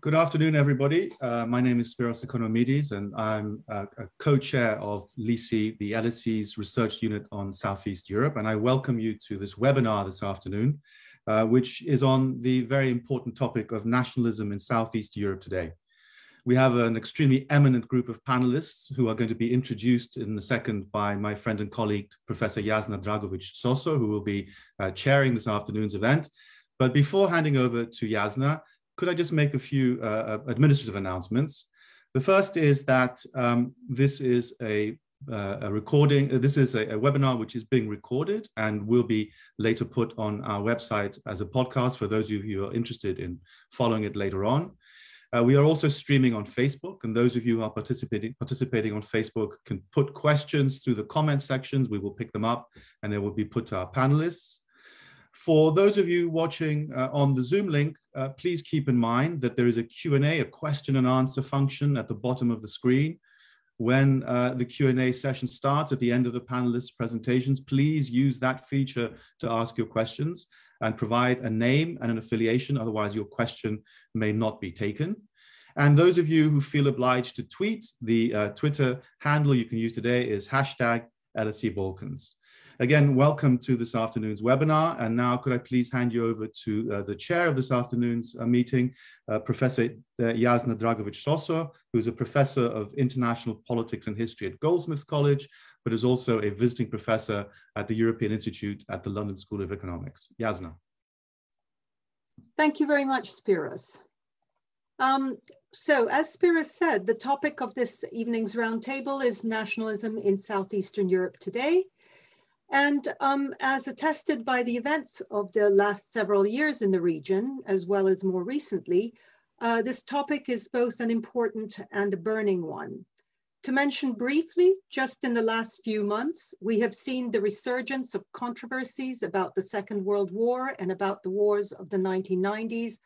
Good afternoon, everybody. Uh, my name is Spyros Economides, and I'm a, a co-chair of LISI, the LSE's research unit on Southeast Europe. And I welcome you to this webinar this afternoon, uh, which is on the very important topic of nationalism in Southeast Europe today. We have an extremely eminent group of panelists who are going to be introduced in a second by my friend and colleague, Professor Jasna Dragović-Soso, who will be uh, chairing this afternoon's event. But before handing over to Jasna, could I just make a few uh, uh, administrative announcements? The first is that um, this is a, uh, a recording, uh, this is a, a, webinar which is being recorded and will be later put on our website as a podcast for those of you who are interested in following it later on. Uh, we are also streaming on Facebook, and those of you who are participating participating on Facebook can put questions through the comment sections. We will pick them up, and they will be put to our panelists. For those of you watching uh, on the Zoom link, uh, please keep in mind that there is a Q&A, a question and answer function at the bottom of the screen. When uh, the Q&A session starts at the end of the panelists' presentations, please use that feature to ask your questions and provide a name and an affiliation, otherwise your question may not be taken. And those of you who feel obliged to tweet, the uh, Twitter handle you can use today is hashtag LSE Balkans. Again, welcome to this afternoon's webinar. And now could I please hand you over to uh, the chair of this afternoon's uh, meeting, uh, Professor uh, Jasna Dragović-Soso, who's a professor of international politics and history at Goldsmiths College, but is also a visiting professor at the European Institute at the London School of Economics. Jasna. Thank you very much, Spyros. Um, so as Spyros said, the topic of this evening's roundtable is nationalism in Southeastern Europe today. And um, as attested by the events of the last several years in the region, as well as more recently, uh, this topic is both an important and a burning one. To mention briefly, just in the last few months, we have seen the resurgence of controversies about the Second World War and about the wars of the 1990s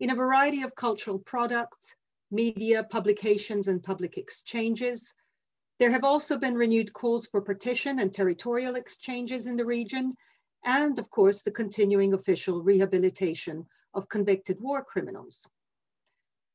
in a variety of cultural products, media, publications, and public exchanges, there have also been renewed calls for partition and territorial exchanges in the region, and of course, the continuing official rehabilitation of convicted war criminals.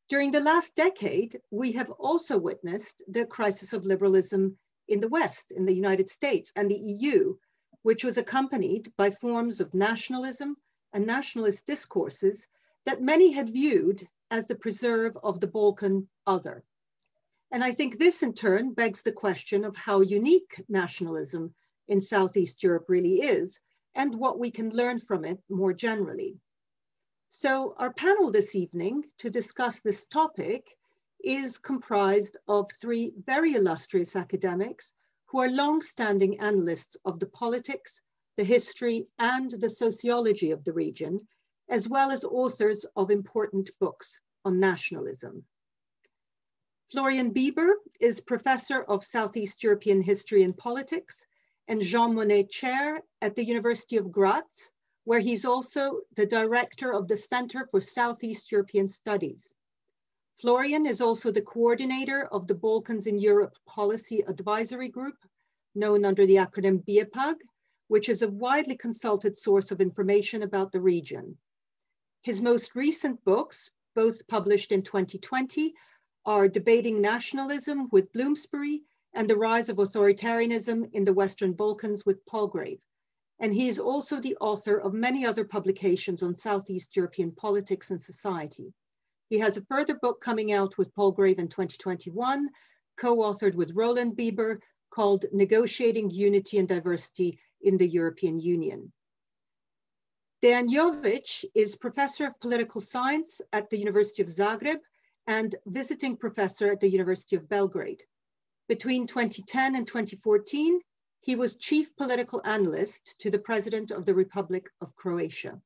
During the last decade, we have also witnessed the crisis of liberalism in the West, in the United States and the EU, which was accompanied by forms of nationalism and nationalist discourses that many had viewed as the preserve of the Balkan other. And I think this in turn begs the question of how unique nationalism in Southeast Europe really is and what we can learn from it more generally. So our panel this evening to discuss this topic is comprised of three very illustrious academics who are long-standing analysts of the politics, the history, and the sociology of the region, as well as authors of important books on nationalism. Florian Bieber is Professor of Southeast European History and Politics and Jean Monnet Chair at the University of Graz, where he's also the Director of the Center for Southeast European Studies. Florian is also the coordinator of the Balkans in Europe Policy Advisory Group, known under the acronym BIEPAG, which is a widely consulted source of information about the region. His most recent books, both published in 2020, are Debating Nationalism with Bloomsbury and the Rise of Authoritarianism in the Western Balkans with Palgrave. And he is also the author of many other publications on Southeast European politics and society. He has a further book coming out with Palgrave in 2021, co-authored with Roland Bieber, called Negotiating Unity and Diversity in the European Union. Dejan Jović is professor of political science at the University of Zagreb and visiting professor at the University of Belgrade. Between 2010 and 2014, he was chief political analyst to the president of the Republic of Croatia.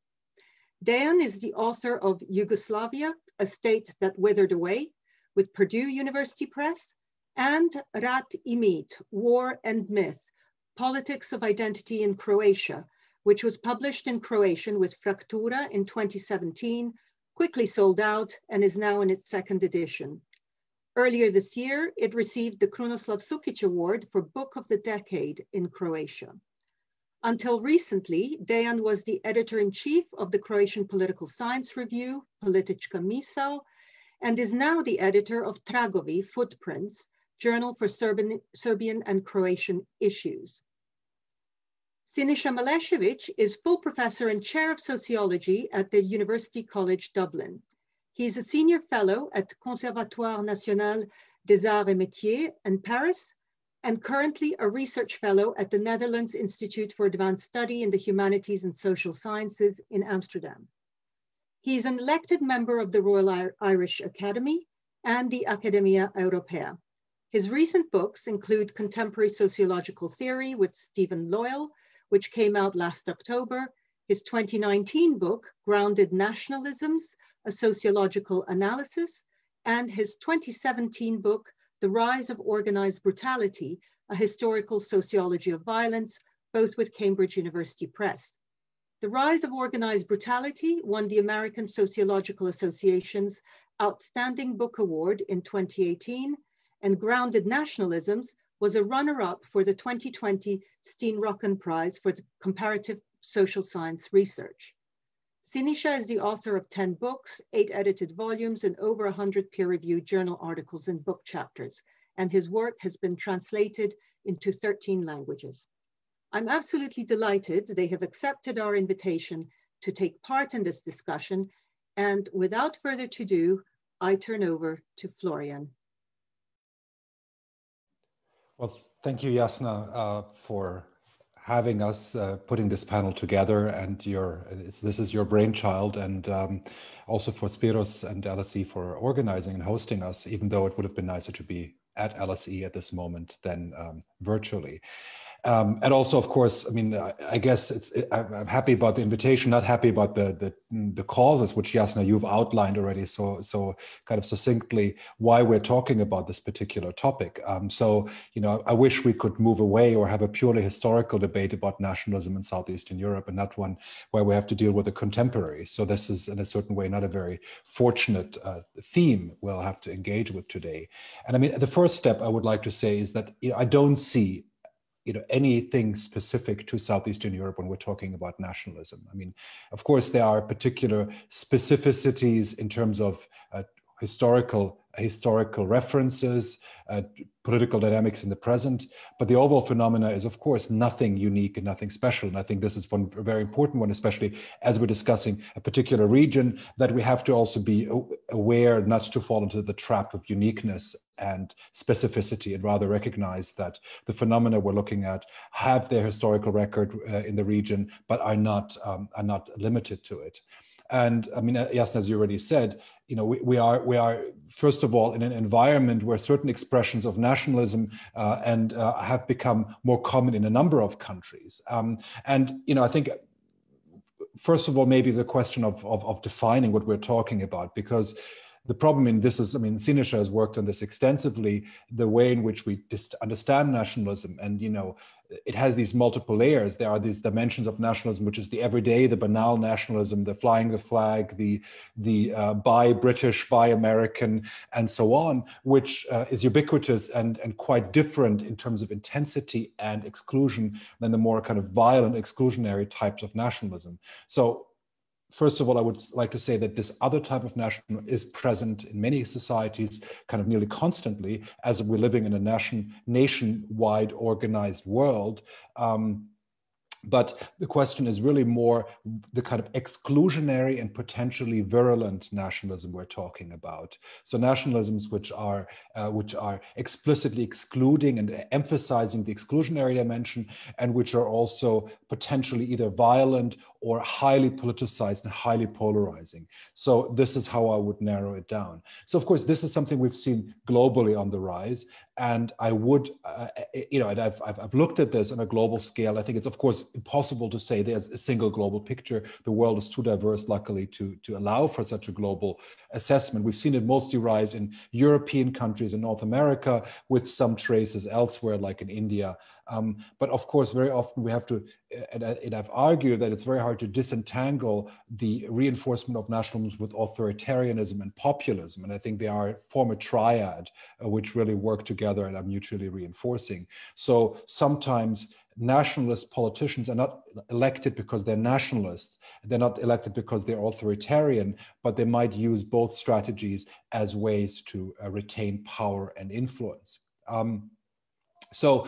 Dejan is the author of Yugoslavia, a state that withered away with Purdue University Press and Rat i Mit, War and Myth, Politics of Identity in Croatia, which was published in Croatian with Fraktura in 2017 quickly sold out and is now in its second edition. Earlier this year, it received the Krunoslav Sukic Award for Book of the Decade in Croatia. Until recently, Dejan was the editor-in-chief of the Croatian Political Science Review, Politička Misao, and is now the editor of Tragovi Footprints, Journal for Serbian, Serbian and Croatian Issues. Siniša Malešević is full professor and chair of sociology at the University College Dublin. He's a senior fellow at Conservatoire National des Arts et Métiers in Paris and currently a research fellow at the Netherlands Institute for Advanced Study in the Humanities and Social Sciences in Amsterdam. He's an elected member of the Royal Irish Academy and the Academia Europaea. His recent books include Contemporary Sociological Theory with Steven Loyal, which came out last October, his 2019 book, Grounded Nationalisms, A Sociological Analysis, and his 2017 book, the Rise of Organized Brutality, A Historical Sociology of Violence, both with Cambridge University Press. The Rise of Organized Brutality won the American Sociological Association's Outstanding Book Award in 2018, and Grounded Nationalisms was a runner-up for the 2020 Stein Rokkan Prize for Comparative Social Science Research. Siniša is the author of 10 books, eight edited volumes, and over 100 peer-reviewed journal articles and book chapters, and his work has been translated into 13 languages. I'm absolutely delighted they have accepted our invitation to take part in this discussion, and without further ado, I turn over to Florian. Well, thank you, Jasna, uh, for having us uh, putting this panel together and your this is your brainchild and um, also for Spyros and LSE for organizing and hosting us even though it would have been nicer to be at LSE at this moment than um, virtually. Um, and also, of course, I mean, I, I guess it's it, I'm happy about the invitation, not happy about the the, the causes, which Jasna you've outlined already so so kind of succinctly why we're talking about this particular topic. Um, so you know, I wish we could move away or have a purely historical debate about nationalism in southeastern Europe, and not one where we have to deal with the contemporary. So this is in a certain way not a very fortunate uh, theme we'll have to engage with today. And I mean, the first step I would like to say is that you know, I don't see you know anything specific to southeastern europe when we're talking about nationalism. I mean of course there are particular specificities in terms of uh, historical historical references, uh, political dynamics in the present. But the overall phenomena is, of course, nothing unique and nothing special. And I think this is one very important one, especially as we're discussing a particular region, that we have to also be aware not to fall into the trap of uniqueness and specificity and rather recognize that the phenomena we're looking at have their historical record uh, in the region, but are not, um, are not limited to it. And I mean, yes, as you already said, you know, we, we are we are first of all in an environment where certain expressions of nationalism uh, and uh, have become more common in a number of countries. Um, and you know, I think first of all, maybe the question of, of, of defining what we're talking about, because the problem in this is, I mean, Siniša has worked on this extensively, the way in which we understand nationalism. And, you know, it has these multiple layers. There are these dimensions of nationalism, which is the everyday, the banal nationalism, the flying the flag, the the uh, buy British, by American, and so on, which uh, is ubiquitous and and quite different in terms of intensity and exclusion than the more kind of violent exclusionary types of nationalism. So first of all, I would like to say that this other type of nationalism is present in many societies kind of nearly constantly as we're living in a nation, nationwide organized world. Um, but the question is really more the kind of exclusionary and potentially virulent nationalism we're talking about. So nationalisms which are uh, which are explicitly excluding and emphasizing the exclusionary dimension, and which are also potentially either violent or highly politicized and highly polarizing. So this is how I would narrow it down. So of course, this is something we've seen globally on the rise. And I would, uh, you know, and I've, I've, I've, looked at this on a global scale. I think it's, of course, impossible to say there's a single global picture. The world is too diverse, luckily, to, to allow for such a global assessment. We've seen it mostly rise in European countries in North America, with some traces elsewhere, like in India. Um, but of course, very often we have to, and, I, and I've argued that it's very hard to disentangle the reinforcement of nationalism with authoritarianism and populism. And I think they are form a triad uh, which really work together and are mutually reinforcing. So sometimes nationalist politicians are not elected because they're nationalists. They're not elected because they're authoritarian, but they might use both strategies as ways to uh, retain power and influence. Um, so,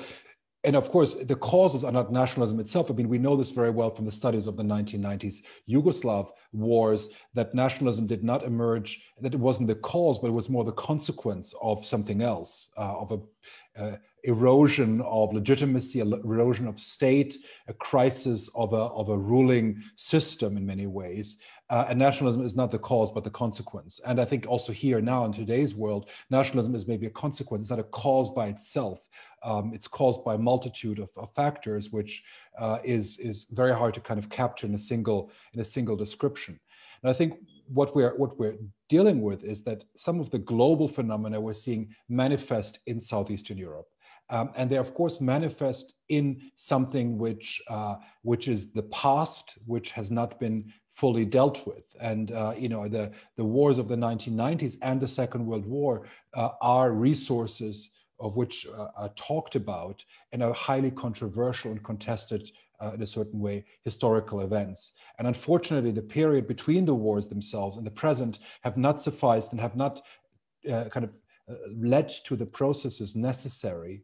and of course, the causes are not nationalism itself. I mean, we know this very well from the studies of the 1990s Yugoslav wars that nationalism did not emerge, that it wasn't the cause, but it was more the consequence of something else, uh, of a uh, erosion of legitimacy, erosion of state, a crisis of a, of a ruling system in many ways. Uh, and nationalism is not the cause, but the consequence. And I think also here now in today's world, nationalism is maybe a consequence. It's not a cause by itself. Um, it's caused by a multitude of, of factors, which uh, is is very hard to kind of capture in a single in a single description. And I think what we're what we're dealing with is that some of the global phenomena we're seeing manifest in southeastern Europe. Um, and they of course manifest in something which uh, which is the past, which has not been fully dealt with. And uh, you know the the wars of the 1990s and the Second World War uh, are resources of which uh, are talked about and are highly controversial and contested uh, in a certain way historical events. And unfortunately, the period between the wars themselves and the present have not sufficed and have not uh, kind of uh, led to the processes necessary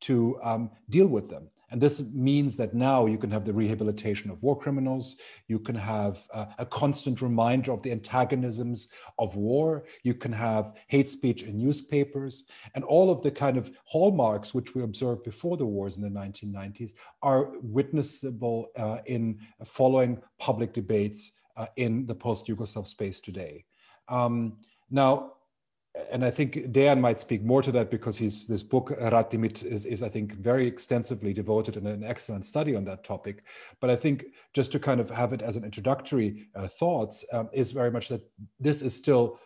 to um, deal with them. And this means that now you can have the rehabilitation of war criminals, you can have uh, a constant reminder of the antagonisms of war, you can have hate speech in newspapers, and all of the kind of hallmarks which we observed before the wars in the 1990s are witnessable uh, in following public debates uh, in the post Yugoslav space today. Um, now, and I think Dejan might speak more to that because he's this book Rat i mit is, is I think very extensively devoted and an excellent study on that topic. But I think just to kind of have it as an introductory uh, thoughts um, is very much that this is still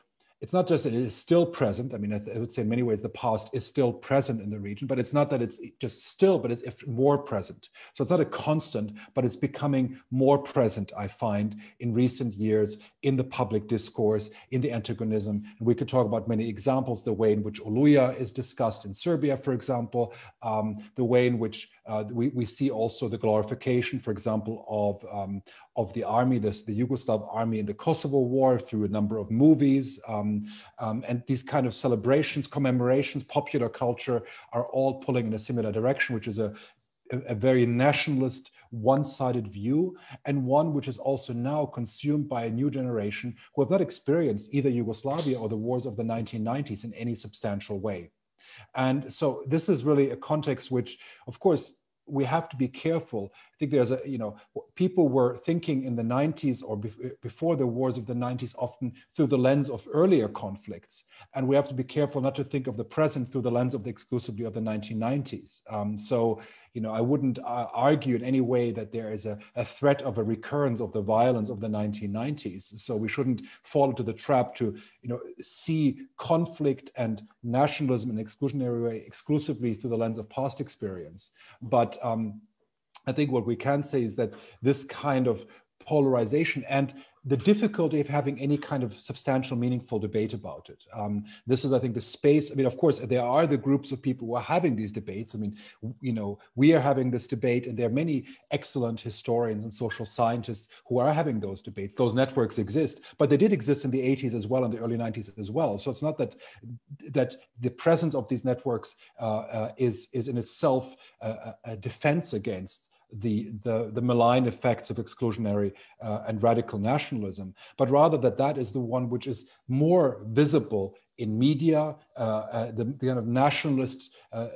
it's not just that it is still present. I mean, I, th- I, would say in many ways the past is still present in the region, but it's not that it's just still, but it's more present. So it's not a constant, but it's becoming more present, I find, in recent years in the public discourse, in the antagonism. And we could talk about many examples, the way in which Oluja is discussed in Serbia, for example, um, the way in which uh, we, we see also the glorification, for example, of, um, of the army, this, the Yugoslav army in the Kosovo War through a number of movies. Um, um, and these kind of celebrations, commemorations, popular culture are all pulling in a similar direction, which is a, a, a very nationalist, one-sided view, and one which is also now consumed by a new generation who have not experienced either Yugoslavia or the wars of the 1990s in any substantial way. And so this is really a context which, of course, we have to be careful. I think there's a, you know, people were thinking in the 90s or before the wars of the 90s often through the lens of earlier conflicts. And we have to be careful not to think of the present through the lens of the exclusively of the 1990s. Um, so you know, I wouldn't uh, argue in any way that there is a, a threat of a recurrence of the violence of the 1990s. So we shouldn't fall into the trap to, you know, see conflict and nationalism in exclusionary way exclusively through the lens of past experience. But um, I think what we can say is that this kind of polarization and the difficulty of having any kind of substantial, meaningful debate about it. Um, this is, I think, the space. I mean, of course, there are the groups of people who are having these debates. I mean, you know, we are having this debate, and there are many excellent historians and social scientists who are having those debates. Those networks exist, but they did exist in the 80s as well, in the early 90s as well. So it's not that that the presence of these networks uh, uh, is is in itself a, a defense against the, the, the malign effects of exclusionary uh, and radical nationalism, but rather that that is the one which is more visible in media, uh, uh, the, the, kind of nationalist, uh,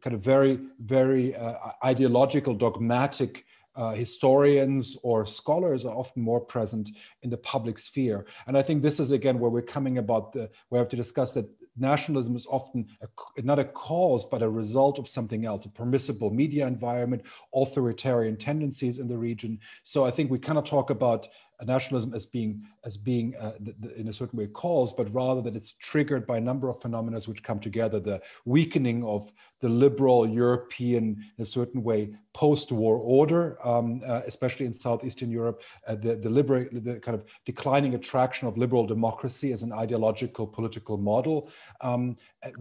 kind of very, very uh, ideological, dogmatic uh, historians or scholars are often more present in the public sphere. And I think this is again where we're coming about the, we have to discuss that nationalism is often a, not a cause, but a result of something else, a permissible media environment, authoritarian tendencies in the region. So I think we cannot talk about nationalism as being as being uh, the, the, in a certain way caused, but rather that it's triggered by a number of phenomena which come together: the weakening of the liberal European, in a certain way, post-war order, um, uh, especially in southeastern Europe, uh, the the, the kind of declining attraction of liberal democracy as an ideological political model, um,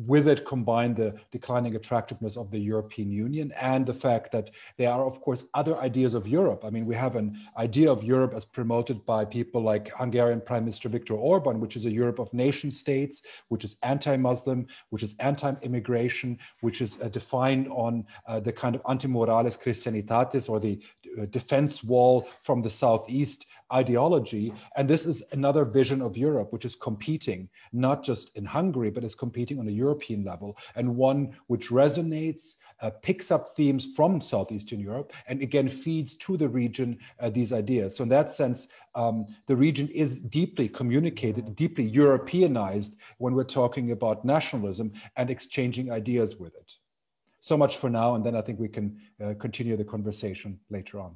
with it combined the declining attractiveness of the European Union and the fact that there are, of course, other ideas of Europe. I mean, we have an idea of Europe as promoted by people like Hungarian Prime Minister Viktor Orban, which is a Europe of nation states, which is anti-Muslim, which is anti-immigration, which is uh, defined on uh, the kind of antemurale Christianitatis or the uh, defense wall from the southeast ideology. And this is another vision of Europe, which is competing, not just in Hungary, but is competing on a European level, and one which resonates, uh, picks up themes from Southeastern Europe, and again feeds to the region uh, these ideas. So, in that sense, um, the region is deeply communicated, deeply Europeanized when we're talking about nationalism and exchanging ideas with it. So much for now, and then I think we can uh, continue the conversation later on.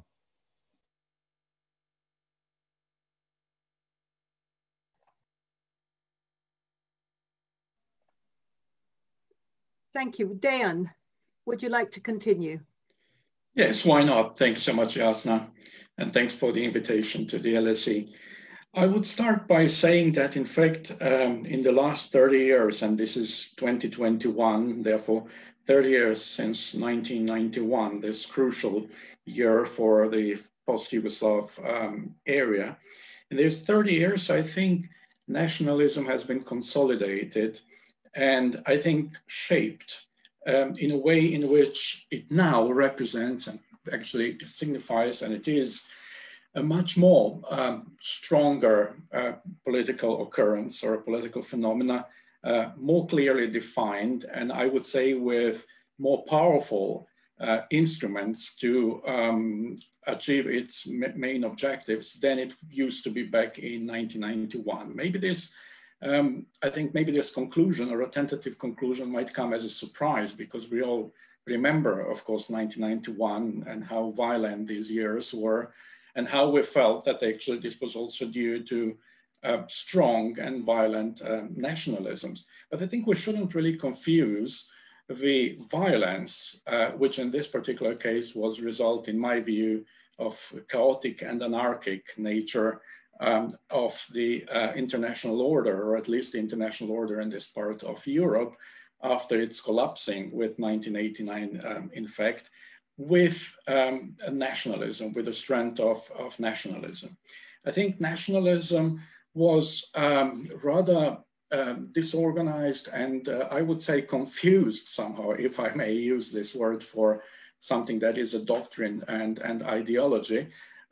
Thank you. Dan, would you like to continue? Yes, why not? Thanks so much, Jasna. And thanks for the invitation to the LSE. I would start by saying that, in fact, um, in the last 30 years, and this is 2021, therefore 30 years since 1991, this crucial year for the post-Yugoslav um, area. In these 30 years, I think nationalism has been consolidated and I think shaped um, in a way in which it now represents and actually signifies, and it is a much more um, stronger uh, political occurrence or a political phenomena, uh, more clearly defined, and I would say with more powerful uh, instruments to um, achieve its main objectives than it used to be back in 1991. Maybe this um, I think maybe this conclusion or a tentative conclusion might come as a surprise because we all remember, of course, 1991 and how violent these years were and how we felt that actually this was also due to uh, strong and violent uh, nationalisms. But I think we shouldn't really confuse the violence, uh, which in this particular case was result, in my view, of chaotic and anarchic nature um, of the uh, international order, or at least the international order in this part of Europe, after its collapsing with 1989, um, in fact, with um, nationalism, with a strength of, of nationalism. I think nationalism was um, rather uh, disorganized and uh, I would say confused somehow, if I may use this word for something that is a doctrine and, and ideology,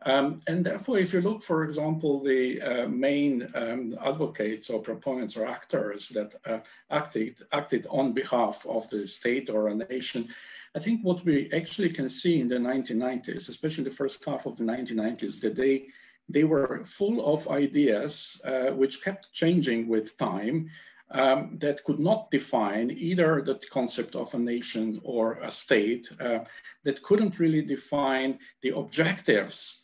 um, and therefore, if you look, for example, the uh, main um, advocates or proponents or actors that uh, acted, acted on behalf of the state or a nation, I think what we actually can see in the 1990s, especially the first half of the 1990s, that they, they were full of ideas uh, which kept changing with time um, that could not define either the concept of a nation or a state, uh, that couldn't really define the objectives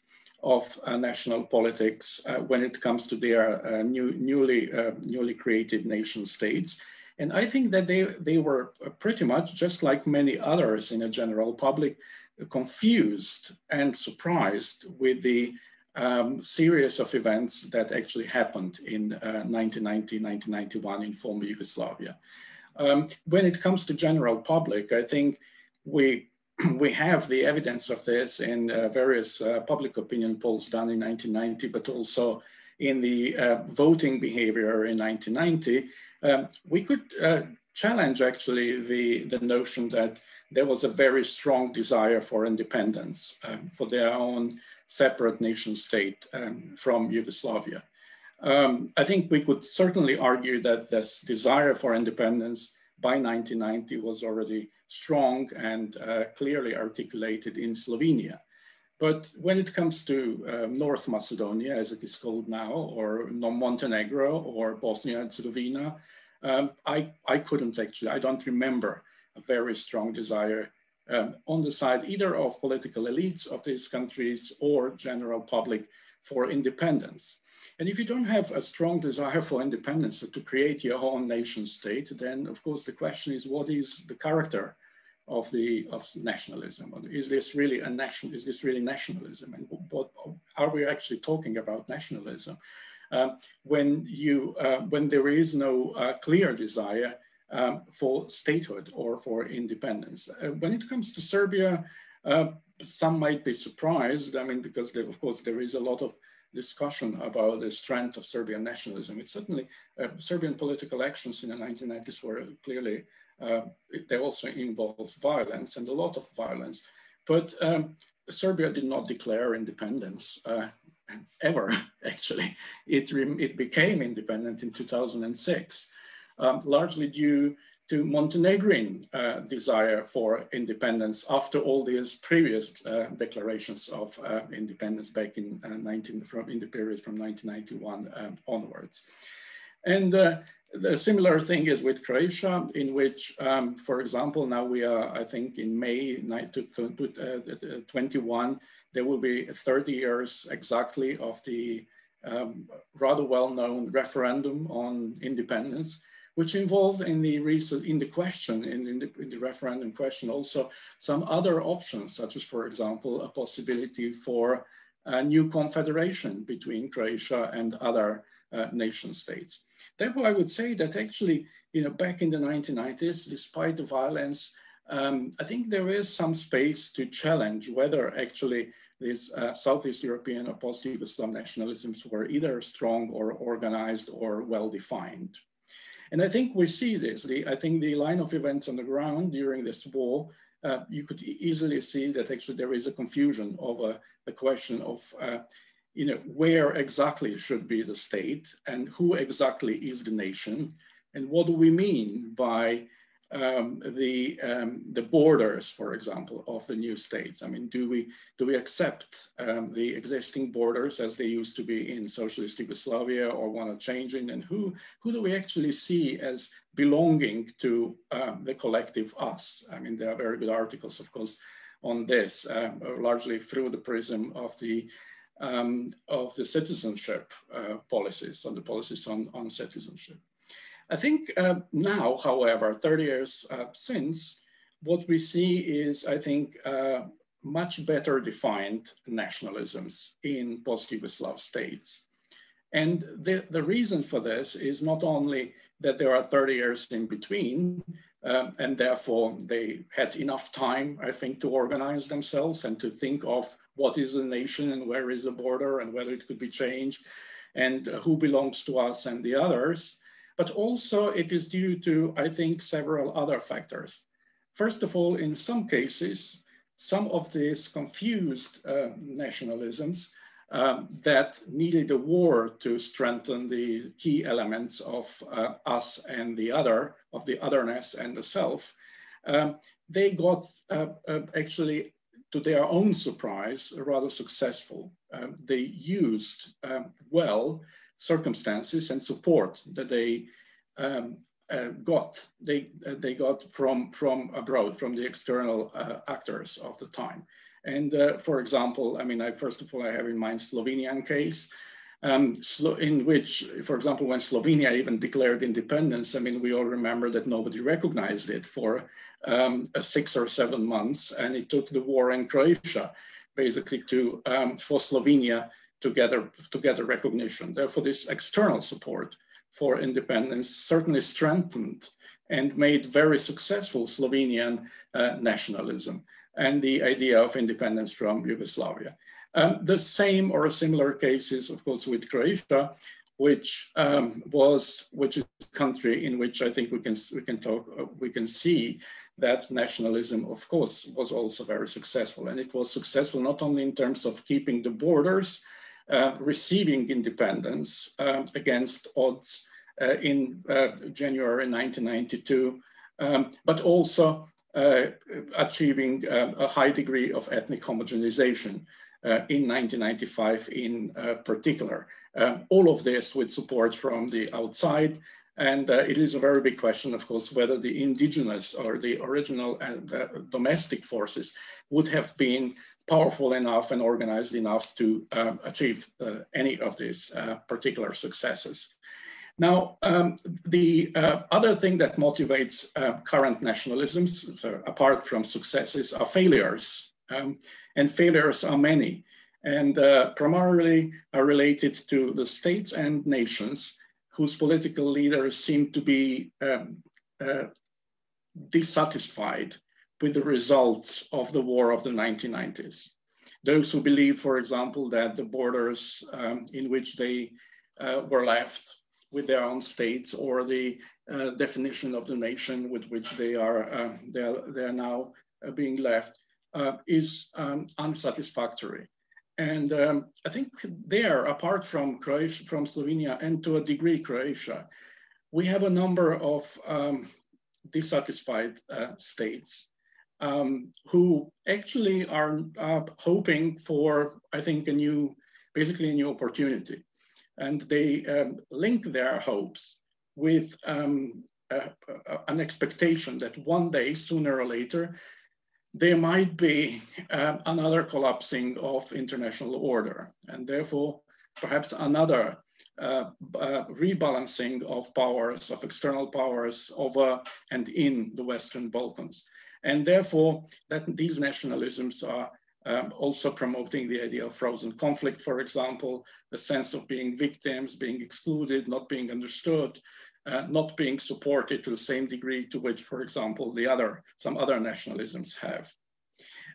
of uh, national politics uh, when it comes to their uh, new, newly, uh, newly created nation states. And I think that they, they were pretty much, just like many others in a general public, confused and surprised with the um, series of events that actually happened in 1990, uh, 1991 in former Yugoslavia. Um, when it comes to general public, I think we we have the evidence of this in uh, various uh, public opinion polls done in 1990, but also in the uh, voting behavior in 1990, um, we could uh, challenge actually the, the notion that there was a very strong desire for independence, um, for their own separate nation state um, from Yugoslavia. Um, I think we could certainly argue that this desire for independence by 1990 was already strong and uh, clearly articulated in Slovenia. But when it comes to um, North Macedonia, as it is called now, or Montenegro or Bosnia and Herzegovina, um, I, I couldn't actually, I don't remember a very strong desire um, on the side either of political elites of these countries or general public for independence. And if you don't have a strong desire for independence or to create your own nation state, then of course the question is what is the character of the of nationalism? Is this really a national? Is this really nationalism? And what are we actually talking about nationalism? Um, when you uh, when there is no uh, clear desire um, for statehood or for independence. Uh, when it comes to Serbia, uh, some might be surprised. I mean, because there, of course there is a lot of discussion about the strength of Serbian nationalism. It's certainly uh, Serbian political actions in the 1990s were clearly, uh, they also involved violence and a lot of violence. But um, Serbia did not declare independence uh, ever, actually. It, it became independent in 2006, um, largely due to Montenegrin uh, desire for independence after all these previous uh, declarations of uh, independence back in uh, 19 from in the period from 1991 um, onwards. And uh, the similar thing is with Croatia, in which, um, for example, now we are, I think, in May 21, uh, there will be 30 years exactly of the um, rather well-known referendum on independence which involve in the in the question, in, in, the, in the referendum question, also some other options, such as, for example, a possibility for a new confederation between Croatia and other uh, nation states. Therefore, I would say that actually, you know, back in the 1990s, despite the violence, um, I think there is some space to challenge whether actually these uh, Southeast European or post-Yugoslav nationalisms were either strong or organized or well-defined. And I think we see this. The, I think the line of events on the ground during this war, uh, you could easily see that actually there is a confusion over the question of, uh, you know, where exactly should be the state and who exactly is the nation and what do we mean by um, the um, the borders, for example, of the new states? I mean, do we do we accept um, the existing borders as they used to be in socialist Yugoslavia, or want to change it? And who who do we actually see as belonging to um, the collective us? I mean, there are very good articles, of course, on this, um, largely through the prism of the um, of the citizenship uh, policies, on the policies on, on citizenship. I think uh, now, however, 30 years uh, since, what we see is, I think, uh, much better defined nationalisms in post-Yugoslav states. And the, the reason for this is not only that there are 30 years in between, um, and therefore they had enough time, I think, to organize themselves and to think of what is a nation and where is the border and whether it could be changed and who belongs to us and the others but also it is due to, I think, several other factors. First of all, in some cases, some of these confused uh, nationalisms um, that needed a war to strengthen the key elements of uh, us and the other, of the otherness and the self, um, they got uh, uh actually, to their own surprise, rather successful. Um, they used um, well circumstances and support that they um, uh, got. They uh, they got from from abroad from the external uh, actors of the time. And uh, for example i mean i first of all i have in mind slovenian case um, in which for example when slovenia even declared independence i mean we all remember that nobody recognized it for um, six or seven months and it took the war in croatia basically to um, for slovenia to to gather recognition. Therefore, this external support for independence certainly strengthened and made very successful Slovenian uh, nationalism and the idea of independence from Yugoslavia. Um, the same or a similar cases, of course, with Croatia, which um, was which is a country in which I think we can we can talk uh, we can see that nationalism, of course, was also very successful, and it was successful not only in terms of keeping the borders uh, receiving independence uh, against odds uh, in January 1992, um, but also achieving a high degree of ethnic homogenization in 1995 in particular. Um, all of this with support from the outside, and uh, it is a very big question, of course, whether the indigenous or the original uh, domestic forces would have been powerful enough and organized enough to um, achieve uh, any of these uh, particular successes. Now, um, the uh, other thing that motivates uh, current nationalisms, so apart from successes, are failures. Um, and failures are many, and uh, primarily are related to the states and nations whose political leaders seem to be um, uh, dissatisfied with the results of the war of the 1990s. Those who believe, for example, that the borders um, in which they uh, were left with their own states or the uh, definition of the nation with which they are, uh, they are, they are now uh, being left uh, is um, unsatisfactory. And um, I think there, apart from Croatia, from Slovenia, and to a degree Croatia, we have a number of um, dissatisfied uh, states um, who actually are uh, hoping for, I think, a new, basically a new opportunity. And they um, link their hopes with um, an expectation that one day, sooner or later, there might be uh, another collapsing of international order, and therefore perhaps another uh, uh, rebalancing of powers, of external powers over and in the Western Balkans. And therefore, that these nationalisms are um, also promoting the idea of frozen conflict, for example, the sense of being victims, being excluded, not being understood, uh, not being supported to the same degree to which, for example, the other, some other nationalisms have.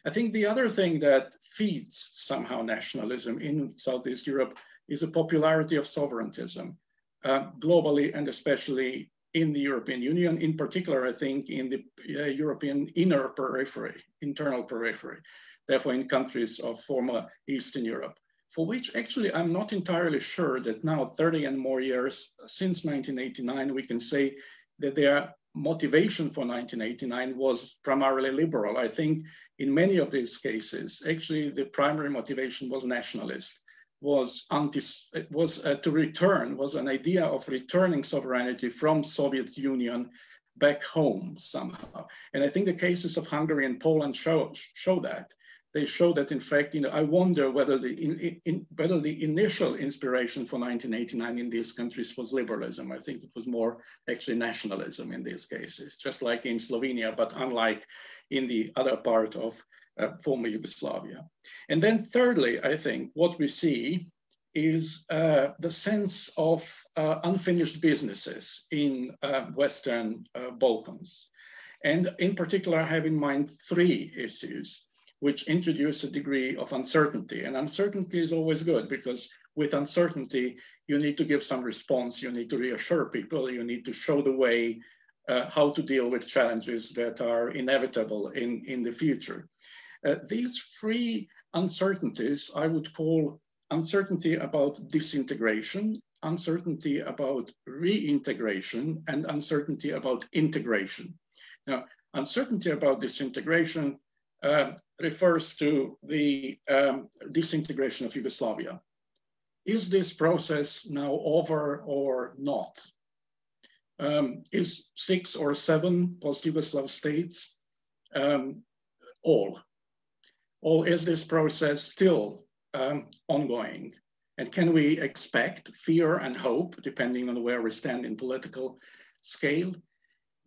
I think the other thing that feeds somehow nationalism in Southeast Europe is the popularity of sovereigntism uh, globally and especially in the European Union, in particular, I think in the uh, European inner periphery, internal periphery, therefore in countries of former Eastern Europe for which actually I'm not entirely sure that now 30 and more years since 1989, we can say that their motivation for 1989 was primarily liberal. I think in many of these cases, actually the primary motivation was nationalist, was anti, was uh, to return, was an idea of returning sovereignty from Soviet Union back home somehow. And I think the cases of Hungary and Poland show, show that they show that in fact, you know, I wonder whether the in, in, whether the initial inspiration for 1989 in these countries was liberalism. I think it was more actually nationalism in these cases, just like in Slovenia, but unlike in the other part of uh, former Yugoslavia. And then thirdly, I think what we see is uh, the sense of uh, unfinished businesses in uh, Western uh, Balkans. And in particular, I have in mind three issues which introduce a degree of uncertainty. And uncertainty is always good because with uncertainty, you need to give some response, you need to reassure people, you need to show the way uh, how to deal with challenges that are inevitable in, in the future. Uh, these three uncertainties I would call uncertainty about disintegration, uncertainty about reintegration, and uncertainty about integration. Now, uncertainty about disintegration uh, refers to the um, disintegration of Yugoslavia. Is this process now over or not? Um, is six or seven post-Yugoslav states um, all? Or is this process still um, ongoing? And can we expect fear and hope, depending on where we stand in political scale,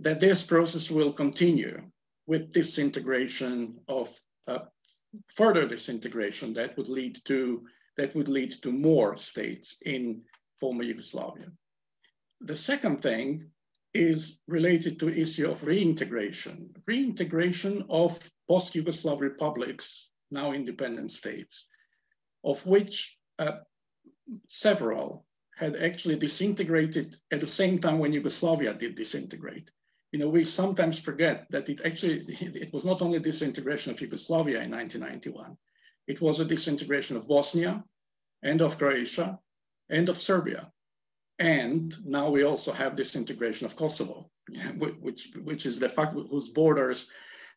that this process will continue with disintegration of uh, further disintegration that would lead to that would lead to more states in former Yugoslavia. The second thing is related to issue of reintegration, reintegration of post-Yugoslav republics, now independent states, of which uh, several had actually disintegrated at the same time when Yugoslavia did disintegrate you know, we sometimes forget that it actually, it was not only disintegration of Yugoslavia in 1991, it was a disintegration of Bosnia and of Croatia and of Serbia. And now we also have this integration of Kosovo, which, which is the fact whose borders,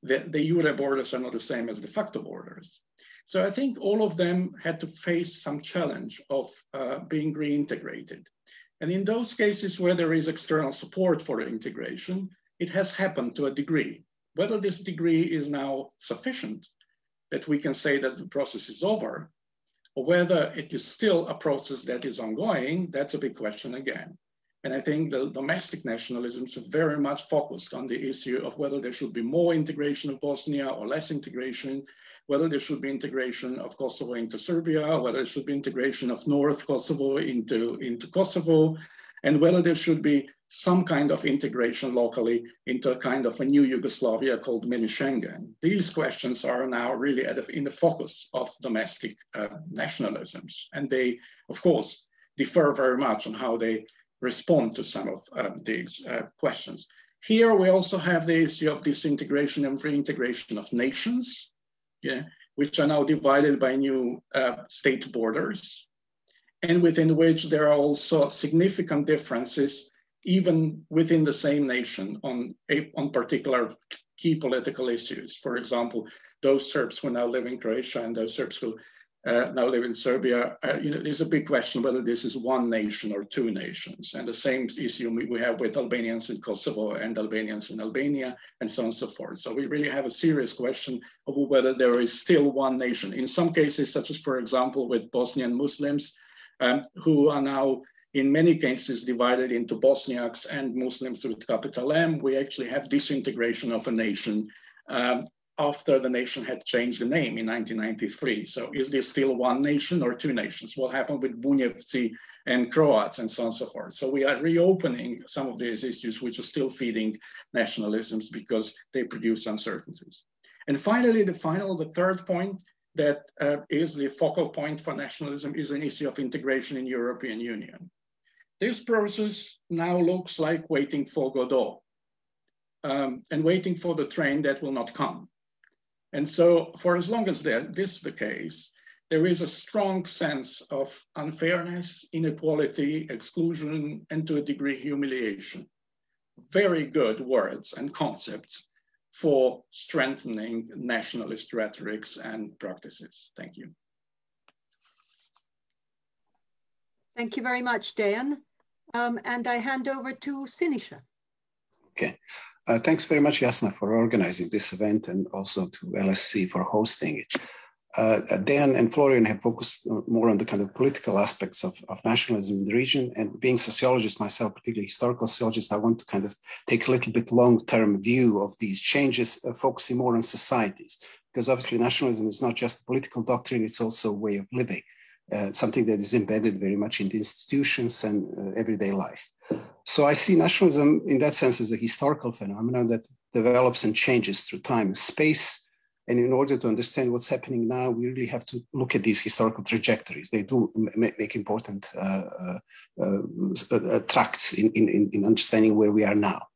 the, de jure borders are not the same as de facto borders. So I think all of them had to face some challenge of uh, being reintegrated. And in those cases where there is external support for integration, it has happened to a degree. Whether this degree is now sufficient that we can say that the process is over, whether it is still a process that is ongoing, that's a big question again. And I think the domestic nationalisms are very much focused on the issue of whether there should be more integration of Bosnia or less integration, whether there should be integration of Kosovo into Serbia, whether there should be integration of North Kosovo into, into Kosovo, and whether there should be some kind of integration locally into a kind of a new Yugoslavia called mini Schengen. These questions are now really the, in the focus of domestic uh, nationalisms. And they, of course, differ very much on how they respond to some of um, these uh, questions. Here we also have the issue of disintegration and reintegration of nations, yeah, which are now divided by new uh, state borders, and within which there are also significant differences even within the same nation on, a, on particular key political issues. For example, those Serbs who now live in Croatia and those Serbs who uh, now live in Serbia, uh, you know, there's a big question whether this is one nation or two nations. And the same issue we have with Albanians in Kosovo and Albanians in Albania and so on and so forth. So we really have a serious question of whether there is still one nation. In some cases, such as, for example, with Bosnian Muslims, um, who are now in many cases divided into Bosniaks and Muslims with capital M, we actually have disintegration of a nation um, after the nation had changed the name in 1993. So is this still one nation or two nations? What happened with Bunjevci and Croats and so on and so forth? So we are reopening some of these issues which are still feeding nationalisms because they produce uncertainties. And finally, the final, the third point that uh, is the focal point for nationalism is an issue of integration in European Union. This process now looks like waiting for Godot um, and waiting for the train that will not come. And so for as long as that, this is the case, there is a strong sense of unfairness, inequality, exclusion, and to a degree humiliation. Very good words and concepts for strengthening nationalist rhetorics and practices. Thank you. Thank you very much, Dan. Um, and I hand over to Siniša. Okay. Uh, thanks very much, Jasna, for organizing this event and also to LSEE for hosting it. Uh, Dan and Florian have focused more on the kind of political aspects of, of nationalism in the region. And being sociologist myself, particularly historical sociologist, I want to kind of take a little bit long-term view of these changes, uh, focusing more on societies. Because obviously nationalism is not just a political doctrine, it's also a way of living, uh, something that is embedded very much in the institutions and uh, everyday life. So I see nationalism in that sense as a historical phenomenon that develops and changes through time and space. And in order to understand what's happening now, we really have to look at these historical trajectories. They do make important uh, uh, uh, uh, tracts in, in, in understanding where we are now.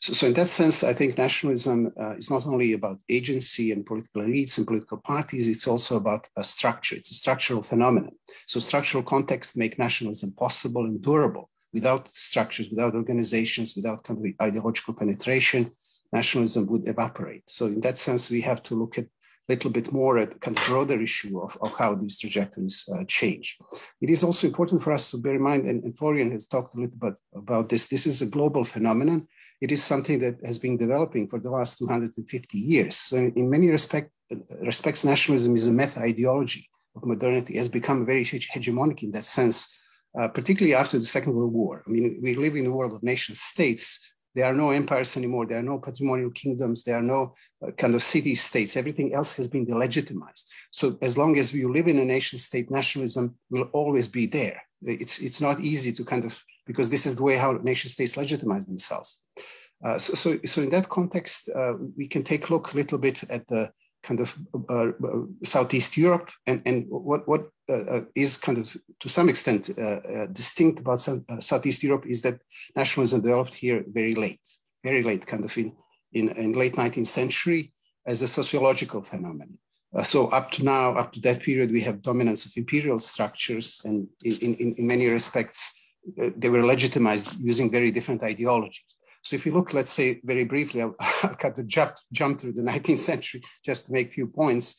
So, so in that sense, I think nationalism uh, is not only about agency and political elites and political parties, it's also about a structure. It's a structural phenomenon. So structural contexts make nationalism possible and durable without structures, without organizations, without kind of ideological penetration, nationalism would evaporate. So in that sense, we have to look at a little bit more at kind of broader issue of, of how these trajectories uh, change. It is also important for us to bear in mind, and, and Florian has talked a little bit about this, this is a global phenomenon. It is something that has been developing for the last 250 years. So in, in many respect, respects, nationalism is a meta ideology of modernity, has become very hegemonic in that sense uh, particularly after the Second World War. I mean, we live in a world of nation states. There are no empires anymore. There are no patrimonial kingdoms. There are no uh, kind of city states. Everything else has been delegitimized. So as long as you live in a nation state, nationalism will always be there. It's, it's not easy to kind of, because this is the way how nation states legitimize themselves. Uh, so, so, so, in that context, uh, we can take a look a little bit at the kind of uh, uh, Southeast Europe, and, and what, what uh, uh is kind of to some extent uh, uh, distinct about Southeast Europe is that nationalism developed here very late, very late, kind of in, in, in late 19th century as a sociological phenomenon. so up to now, up to that period, we have dominance of imperial structures, and in, in, in many respects, they were legitimized using very different ideologies. So if you look, let's say very briefly, I'll, cut the jump, jump through the 19th century just to make a few points.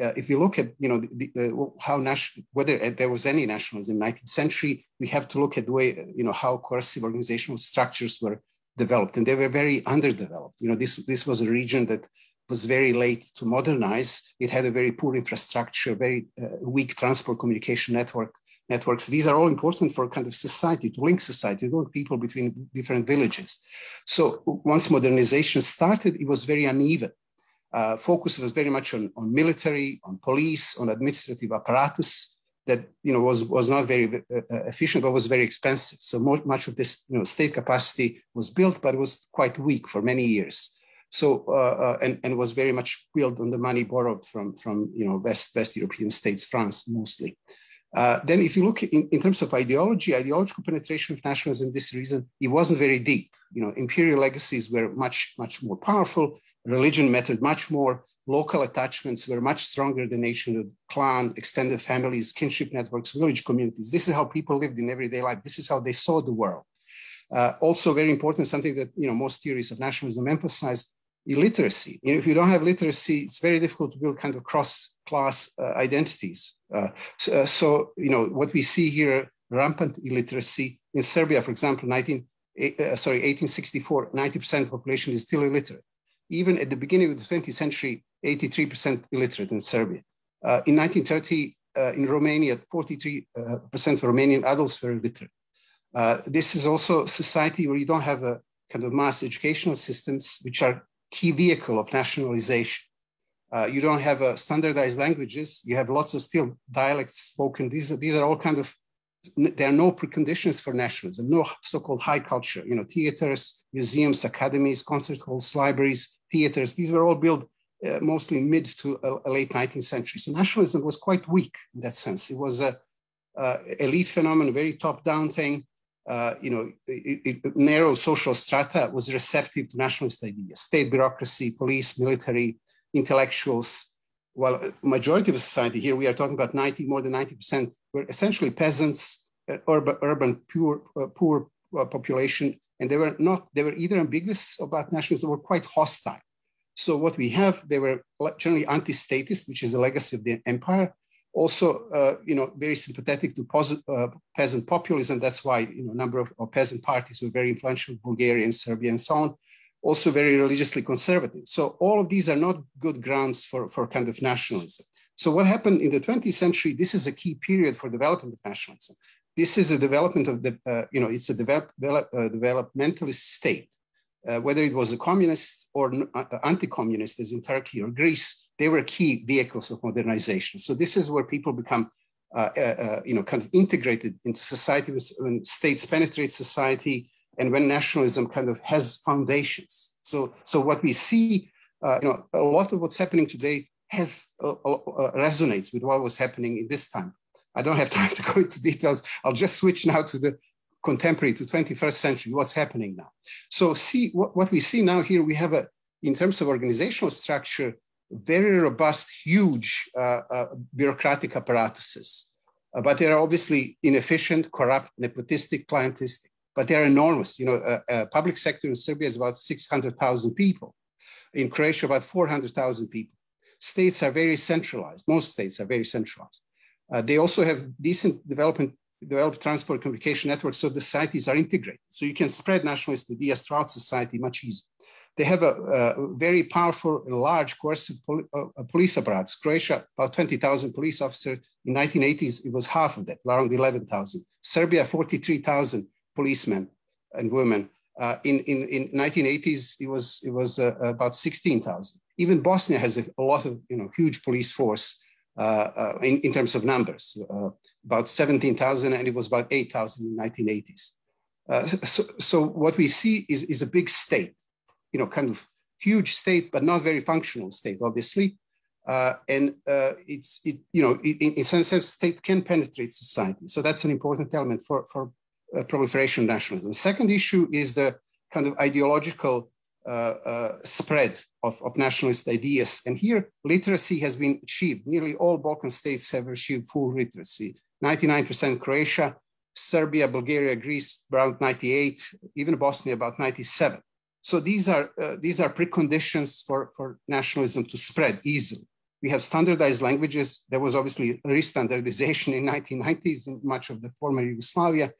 Uh, if you look at, you know, the, how national, whether there was any nationalism in the 19th century, we have to look at the way, you know, how coercive organizational structures were developed, and they were very underdeveloped. You know, this this was a region that was very late to modernize. It had a very poor infrastructure, very uh, weak transport communication network networks. These are all important for kind of society, to link society, to link people between different villages. So once modernization started, it was very uneven. Uh, focus was very much on, on military, on police, on administrative apparatus that you know was was not very uh, uh efficient, but was very expensive. So much of this you know state capacity was built, but it was quite weak for many years. So uh, uh, and and was very much built on the money borrowed from from you know West West European states, France mostly. Uh, then if you look in, in, terms of ideology, ideological penetration of nationalism, in this reason, it wasn't very deep. You know, imperial legacies were much, much more powerful. Religion mattered much more. Local attachments were much stronger than nationhood, clan, extended families, kinship networks, village communities. This is how people lived in everyday life. This is how they saw the world. Uh, also very important, something that you know most theories of nationalism emphasize, illiteracy. You know, if you don't have literacy, it's very difficult to build kind of cross-class uh, identities. Uh, so, uh, so, you know, what we see here, rampant illiteracy in Serbia, for example, 19, uh, sorry, 1864, 90% of the population is still illiterate. Even at the beginning of the 20th century, 83% illiterate in Serbia. Uh, in 1930, uh, in Romania, 43% of Romanian adults were illiterate. this is also a society where you don't have a kind of mass educational systems which are key vehicle of nationalization. Uh, you don't have uh, standardized languages. You have lots of still dialects spoken. These are, these are all kind of, there are no preconditions for nationalism, no so-called high culture. You know, theaters, museums, academies, concert halls, libraries, theaters. These were all built uh, mostly mid to uh, late 19th century. So nationalism was quite weak in that sense. It was a uh, elite phenomenon, very top-down thing uh, you know, it, it, narrow social strata was receptive to nationalist ideas, state bureaucracy, police, military, intellectuals. While majority of society here, we are talking about 90, more than 90% were essentially peasants, uh, urban, urban poor, uh, poor uh, population, and they were not, they were either ambiguous about nationalism or quite hostile. So what we have, they were generally anti-statist, which is a legacy of the empire, also, uh, you know, very sympathetic to uh, peasant populism. That's why, you know, a number of, of, peasant parties were very influential, Bulgaria and Serbia and so on. Also very religiously conservative. So all of these are not good grounds for, for kind of nationalism. So what happened in the 20th century, this is a key period for development of nationalism. This is a development of the, uh, you know, it's a develop, develop, uh, developmentalist state. Uh, whether it was a communist or uh, anti-communist as in Turkey or Greece, they were key vehicles of modernization. So this is where people become, uh, uh, uh, you know, kind of integrated into society when states penetrate society and when nationalism kind of has foundations. So, so what we see, uh, you know, a lot of what's happening today has uh, uh, resonates with what was happening in this time. I don't have time to go into details. I'll just switch now to the contemporary to 21st century, what's happening now. So see what, what we see now here, we have a, in terms of organizational structure, very robust, huge uh, uh, bureaucratic apparatuses. Uh, but they're obviously inefficient, corrupt, nepotistic, clientistic, but they're enormous. You know, uh, uh, public sector in Serbia is about 600,000 people. In Croatia, about 400,000 people. States are very centralized. Most states are very centralized. Uh, they also have decent development, developed transport communication networks, so the societies are integrated. So you can spread nationalist ideas throughout society much easier. They have a, a very powerful and large coercive pol uh, police apparatus. Croatia, about 20,000 police officers. In 1980s, it was half of that, around 11,000. Serbia, 43,000 policemen and women. Uh, in, in, in 1980s, it was, it was uh, about 16,000. Even Bosnia has a, a, lot of, you know, huge police force uh, uh in, in terms of numbers, uh, about 17,000, and it was about 8,000 in 1980s. Uh, so, so what we see is, is a big state you know, kind of huge state, but not very functional state, obviously. Uh, and uh, it's, it, you know, in, in some sense, state can penetrate society. So that's an important element for, for uh, proliferation nationalism. Second issue is the kind of ideological uh, uh, spread of, of nationalist ideas. And here, literacy has been achieved. Nearly all Balkan states have achieved full literacy. 99% Croatia, Serbia, Bulgaria, Greece, around 98, even Bosnia, about 97. So these are, uh, these are preconditions for, for nationalism to spread easily. We have standardized languages. There was obviously re-standardization in 1990s in much of the former Yugoslavia.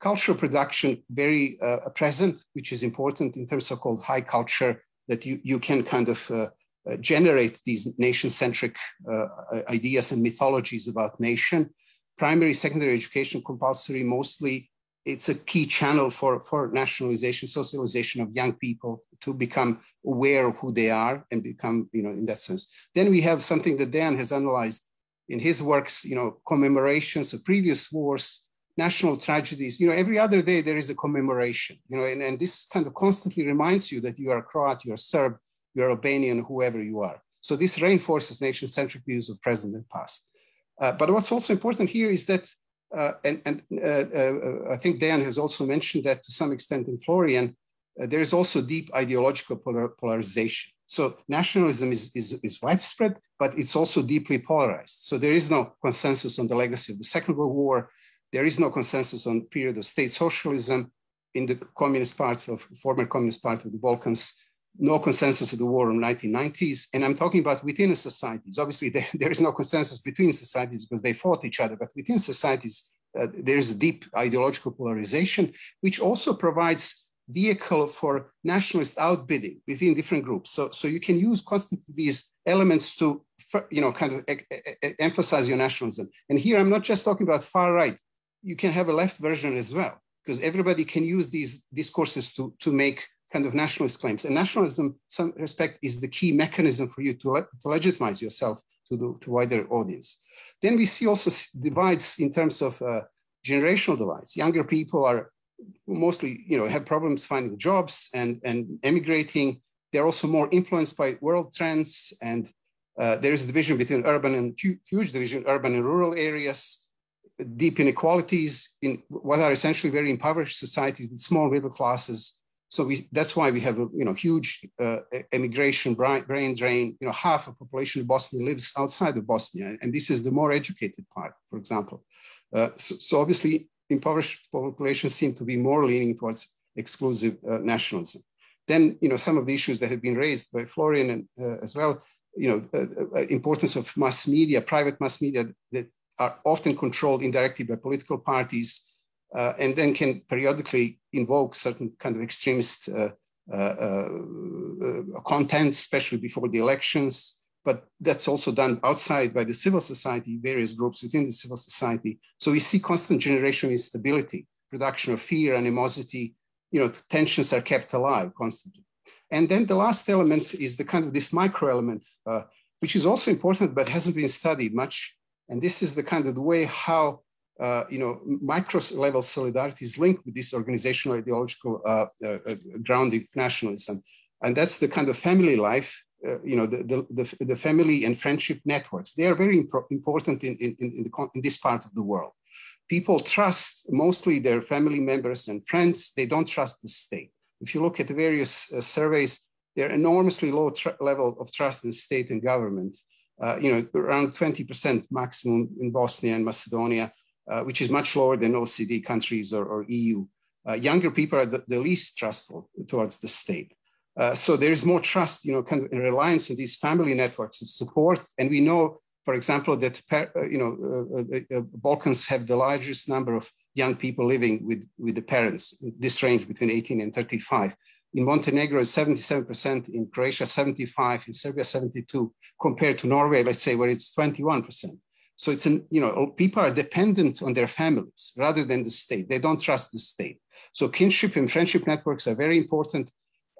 Cultural production very uh, present, which is important in terms of called high culture that you, you can kind of uh, uh, generate these nation-centric uh, ideas and mythologies about nation. Primary, secondary education compulsory, mostly it's a key channel for, for nationalization, socialization of young people to become aware of who they are and become, you know, in that sense. Then we have something that Dan has analyzed in his works, you know, commemorations of previous wars, national tragedies. You know, every other day there is a commemoration, you know, and, and this kind of constantly reminds you that you are Croat, you're Serb, you're Albanian, whoever you are. So this reinforces nation-centric views of present and past. Uh, but what's also important here is that uh, and, and uh, uh, I think Dan has also mentioned that to some extent in Florian, there is also deep ideological polar polarization. So nationalism is, is, is, widespread, but it's also deeply polarized. So there is no consensus on the legacy of the Second World War. There is no consensus on period of state socialism in the communist parts of former communist part of the Balkans no consensus of the war in the 1990s. And I'm talking about within a societies. Obviously, there, there is no consensus between societies because they fought each other, but within societies, uh, there's deep ideological polarization, which also provides vehicle for nationalist outbidding within different groups. So, so you can use constantly these elements to, you know, kind of e e emphasize your nationalism. And here, I'm not just talking about far right. You can have a left version as well, because everybody can use these discourses to, to make kind of nationalist claims. And nationalism, some respect, is the key mechanism for you to, le to legitimize yourself to the to wider audience. Then we see also divides in terms of uh, generational divides. Younger people are mostly, you know, have problems finding jobs and, and emigrating. They're also more influenced by world trends. And uh, there is a division between urban and huge division, urban and rural areas, deep inequalities in what are essentially very impoverished societies with small middle classes so we, that's why we have a you know huge uh, immigration brain drain. You know, half of population of Bosnia lives outside of Bosnia, and this is the more educated part, for example. Uh, so, so, obviously, impoverished populations seem to be more leaning towards exclusive uh, nationalism. Then, you know, some of the issues that have been raised by Florian and, uh, as well, you know, uh, uh, importance of mass media, private mass media that are often controlled indirectly by political parties, uh, and then can periodically invoke certain kind of extremist uh, uh, uh, content, especially before the elections. But that's also done outside by the civil society, various groups within the civil society. So we see constant generation instability, production of fear, animosity, you know, tensions are kept alive constantly. And then the last element is the kind of this micro element, uh, which is also important, but hasn't been studied much. And this is the kind of the way how uh, you know, micro level solidarity is linked with this organizational ideological uh, uh, uh, grounding of nationalism. And that's the kind of family life, uh, you know, the, the, the, family and friendship networks. They are very imp- important in, in, in, the, in this part of the world. People trust mostly their family members and friends. They don't trust the state. If you look at the various surveys, they're enormously low level of trust in state and government. you know, around 20% maximum in Bosnia and Macedonia uh, which is much lower than OECD countries or, or EU. Uh, younger people are the, the, least trustful towards the state. Uh, so there is more trust, you know, kind of in reliance on these family networks of support. And we know, for example, that, uh, you know, uh, Balkans have the largest number of young people living with, with the parents, this range between 18 and 35. In Montenegro, 77%, in Croatia, 75, in Serbia, 72, compared to Norway, let's say, where it's 21%. So it's an, you know, people are dependent on their families rather than the state. They don't trust the state. So kinship and friendship networks are very important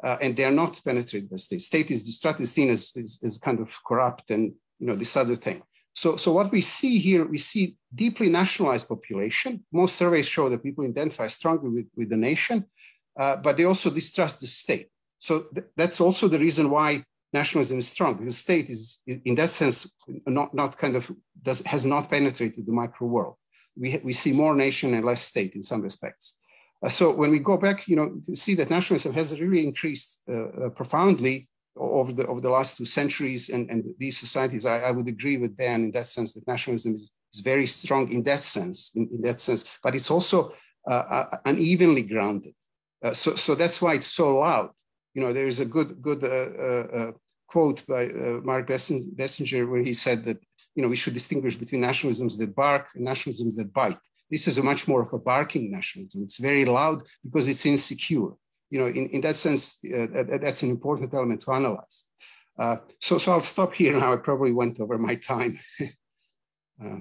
uh, and they are not penetrated by the state. State is distracted, seen as, as, as kind of corrupt and, you know, this other thing. So, so what we see here, we see deeply nationalized population. Most surveys show that people identify strongly with, with the nation, uh, but they also distrust the state. So th that's also the reason why nationalism is strong because state is, in that sense, not, not kind of, does, has not penetrated the micro world. We, we see more nation and less state in some respects. Uh, so when we go back, you know, you see that nationalism has really increased uh, uh, profoundly over the over the last two centuries, and, and these societies. I, I, would agree with Dan in that sense that nationalism is, is very strong in that sense, in, in that sense, but it's also uh, uh, unevenly grounded. Uh, so, so that's why it's so loud you know, there is a good good uh, uh quote by uh, Mark Beissinger where he said that you know we should distinguish between nationalisms that bark and nationalisms that bite. This is a much more of a barking nationalism. It's very loud because it's insecure. You know, in, in that sense, uh, that's an important element to analyze. Uh, so, so I'll stop here now. I probably went over my time. uh,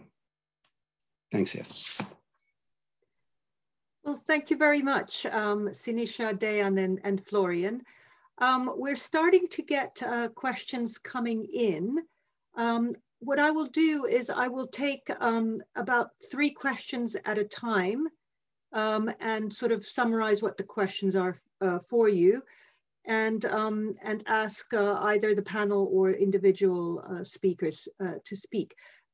thanks, yes. Well, thank you very much, um, Siniša, Dejan, and, and Florian. Um, we're starting to get uh, questions coming in. Um, what I will do is I will take um, about three questions at a time um, and sort of summarize what the questions are uh, for you and, um, and ask uh, either the panel or individual uh, speakers uh, to speak.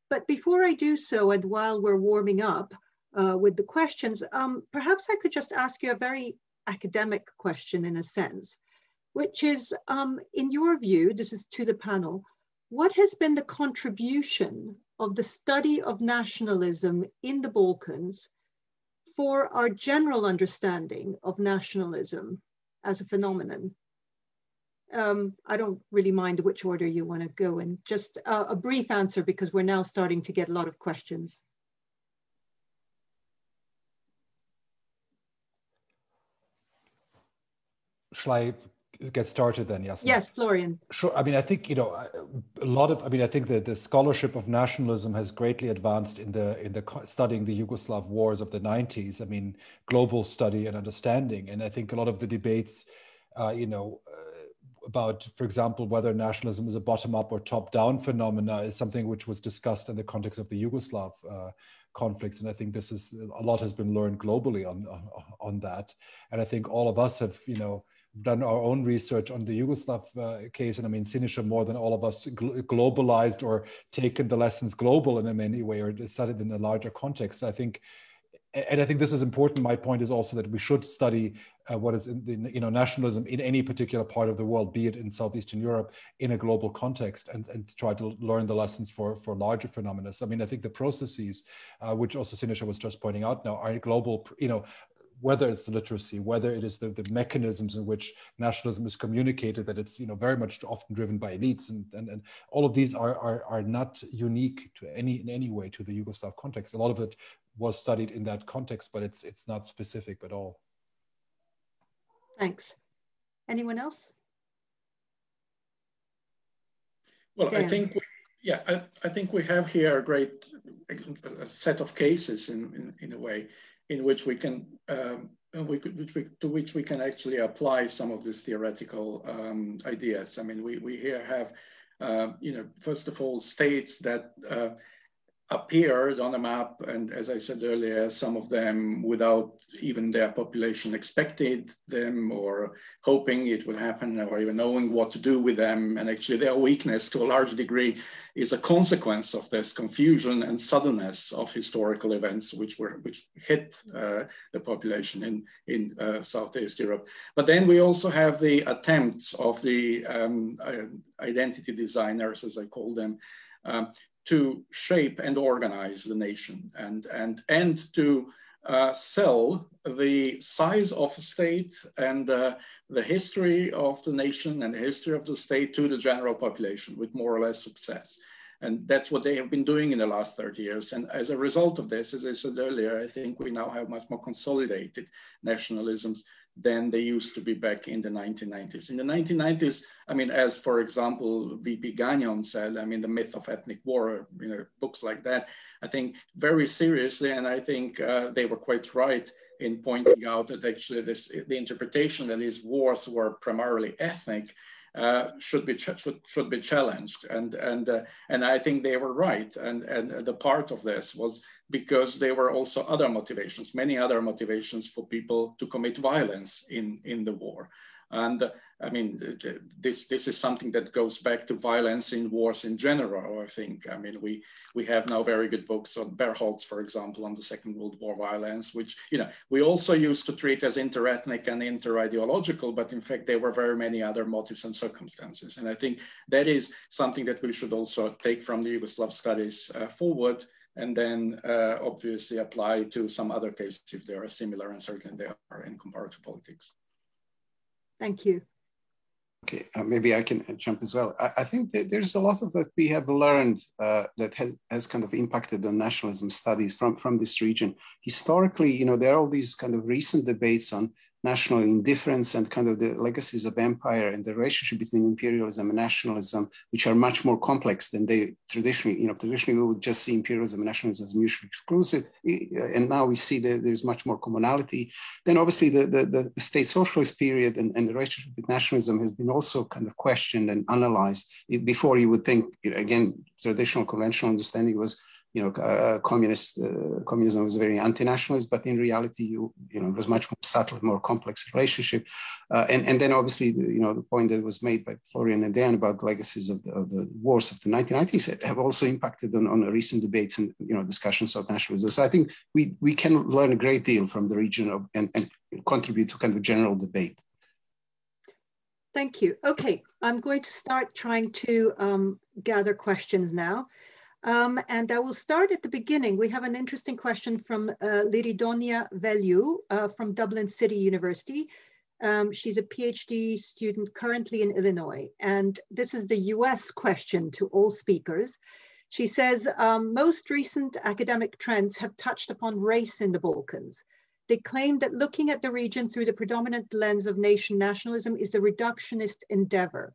But before I do so, and while we're warming up uh, with the questions, um, perhaps I could just ask you a very academic question in a sense, which is, um, in your view, this is to the panel, what has been the contribution of the study of nationalism in the Balkans for our general understanding of nationalism as a phenomenon? Um, I don't really mind which order you want to go in. Just uh, a brief answer because we're now starting to get a lot of questions. Shall I get started then, yes? Yes, Florian. Sure. I mean, I think you know a lot of. I mean, I think that the scholarship of nationalism has greatly advanced in the in the studying the Yugoslav wars of the '90s. I mean, global study and understanding, and I think a lot of the debates, uh, you know. Uh, about, for example, whether nationalism is a bottom-up or top-down phenomena is something which was discussed in the context of the Yugoslav uh, conflicts, and I think this is a lot has been learned globally on, on on that. And I think all of us have, you know, done our own research on the Yugoslav uh, case, and I mean, Siniša more than all of us gl globalized or taken the lessons global in a many way or studied in a larger context. I think, and I think this is important. My point is also that we should study uh, what is in the, you know nationalism in any particular part of the world, be it in southeastern Europe, in a global context, and, and try to learn the lessons for for larger phenomena. So, I mean, I think the processes, uh, which also Siniša was just pointing out now, are global. You know, whether it's literacy, whether it is the, the mechanisms in which nationalism is communicated, that it's you know very much often driven by elites, and and, and all of these are, are are not unique to any in any way to the Yugoslav context. A lot of it was studied in that context, but it's it's not specific at all. Thanks. Anyone else? Well, Dan. I think we, yeah, I, I think we have here a great a set of cases in, in, in a way in which we can um, we could, which we, to which we can actually apply some of these theoretical um, ideas. I mean, we, we here have, uh, you know, first of all, states that uh, appeared on a map, and as I said earlier, some of them without even their population expected them or hoping it would happen or even knowing what to do with them. And actually their weakness to a large degree is a consequence of this confusion and suddenness of historical events which were which hit uh, the population in, in uh, Southeast Europe. But then we also have the attempts of the um, uh, identity designers, as I call them, um, to shape and organize the nation and, and, and to uh, sell the size of the state and uh, the history of the nation and the history of the state to the general population with more or less success. And that's what they have been doing in the last 30 years. And as a result of this, as I said earlier, I think we now have much more consolidated nationalisms than they used to be back in the 1990s. In the 1990s, I mean, as for example, V.P. Gagnon said, I mean, the myth of ethnic war, you know, books like that, I think very seriously, and I think uh, they were quite right in pointing out that actually this, the interpretation that these wars were primarily ethnic uh, should be should, should be challenged. And and uh, and I think they were right. And and the part of this was because there were also other motivations many other motivations for people to commit violence in in the war. And I mean, this this is something that goes back to violence in wars in general. I think. I mean, we we have now very good books on Bergholz, for example, on the Second World War violence, which you know we also used to treat as interethnic and inter-ideological, but in fact there were very many other motives and circumstances. And I think that is something that we should also take from the Yugoslav studies uh, forward and then uh, obviously apply to some other cases if they are similar, and certainly they are in comparative politics. Thank you. Okay, uh, maybe I can jump as well. I, I, think there's a lot of what we have learned uh, that has, has kind of impacted on nationalism studies from, from this region. Historically, you know, there are all these kind of recent debates on national indifference and kind of the legacies of empire and the relationship between imperialism and nationalism, which are much more complex than they traditionally, you know, traditionally we would just see imperialism and nationalism as mutually exclusive. Uh, and now we see that there's much more commonality. Then obviously the, the, the state socialist period and, and the relationship with nationalism has been also kind of questioned and analyzed. Before you would think, again, traditional conventional understanding was you know, uh, communist uh, communism was very anti-nationalist, but in reality, you you know, it was much more subtle, more complex relationship. Uh, and and then obviously, the, you know, the point that was made by Florian and Dan about legacies of the, of the wars of the 1990s have also impacted on, on recent debates and you know discussions of nationalism. So I think we we can learn a great deal from the region of, and and contribute to kind of general debate. Thank you. Okay, I'm going to start trying to um, gather questions now. Um, and I will start at the beginning. We have an interesting question from uh, Liridonia Velu uh, from Dublin City University. Um, she's a PhD student currently in Illinois. And this is the US question to all speakers. She says, um, most recent academic trends have touched upon race in the Balkans. They claim that looking at the region through the predominant lens of nation nationalism is a reductionist endeavor.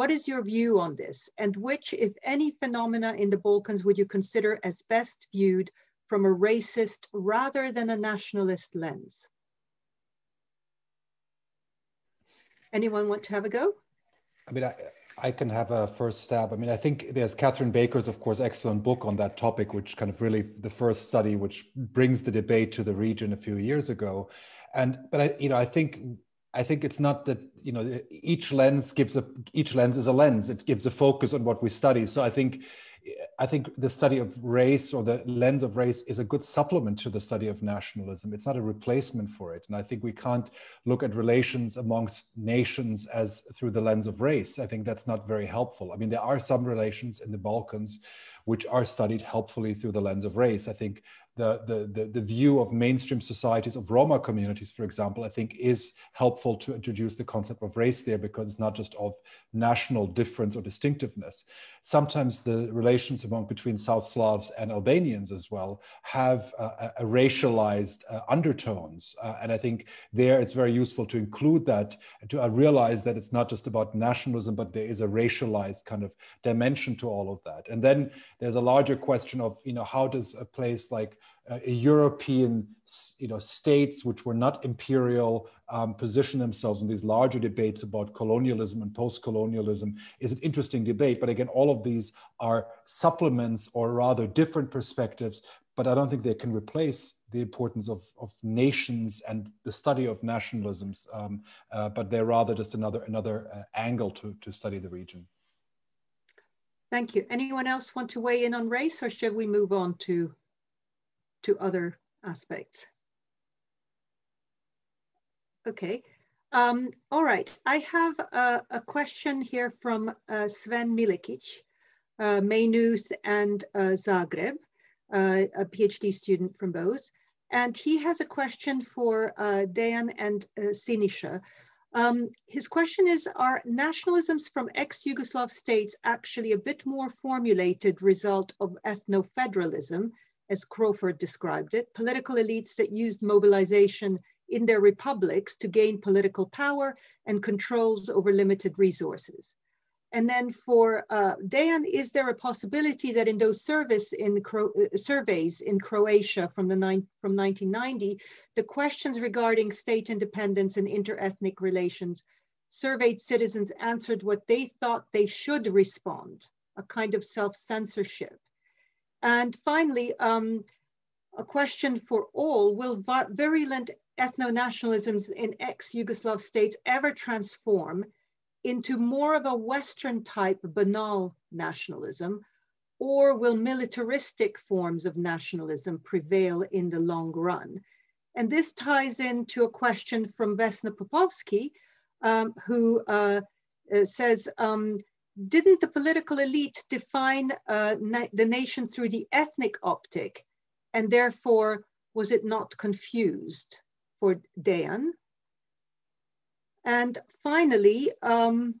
What is your view on this? And which, if any, phenomena in the Balkans would you consider as best viewed from a racist rather than a nationalist lens? Anyone want to have a go? I mean, I, I can have a first stab. I mean, I think there's Catherine Baker's, of course, excellent book on that topic, which kind of really the first study which brings the debate to the region a few years ago. And but I, you know, I think I think it's not that you know each lens gives a each lens is a lens. It gives a focus on what we study. So I think I think the study of race or the lens of race is a good supplement to the study of nationalism. It's not a replacement for it. And I think we can't look at relations amongst nations as through the lens of race. I think that's not very helpful. I mean, there are some relations in the Balkans which are studied helpfully through the lens of race. I think the, the, the, the, view of mainstream societies of Roma communities, for example, I think is helpful to introduce the concept of race there because it's not just of national difference or distinctiveness. Sometimes the relations among between South Slavs and Albanians as well have a, a racialized uh, undertones. Uh, and I think there it's very useful to include that, to uh, realize that it's not just about nationalism, but there is a racialized kind of dimension to all of that. And then there's a larger question of, you know, how does a place like uh, European you know, states which were not imperial um, position themselves in these larger debates about colonialism and post-colonialism is an interesting debate. But again, all of these are supplements or rather different perspectives, but I don't think they can replace the importance of, of nations and the study of nationalisms, um, uh, but they're rather just another, another uh, angle to, to study the region. Thank you. Anyone else want to weigh in on race or should we move on to to other aspects. Okay, um, all right. I have a, a question here from uh, Sven Milekić, uh, and uh, Zagreb, uh, a PhD student from both. And he has a question for uh, Dejan and uh, Siniša. Um, his question is, are nationalisms from ex-Yugoslav states actually a bit more formulated result of ethno-federalism as Crawford described it, political elites that used mobilization in their republics to gain political power and controls over limited resources. And then for uh, Dan, is there a possibility that in those service in Cro uh, surveys in Croatia from the from 1990, the questions regarding state independence and interethnic relations, surveyed citizens answered what they thought they should respond, a kind of self-censorship. And finally, um, a question for all, will virulent ethno-nationalisms in ex-Yugoslav states ever transform into more of a Western type banal nationalism, or will militaristic forms of nationalism prevail in the long run? And this ties into a question from Vesna Popovski, um, who uh, uh, says, um, didn't the political elite define uh, na the nation through the ethnic optic and therefore was it not confused for Dejan? And finally, um,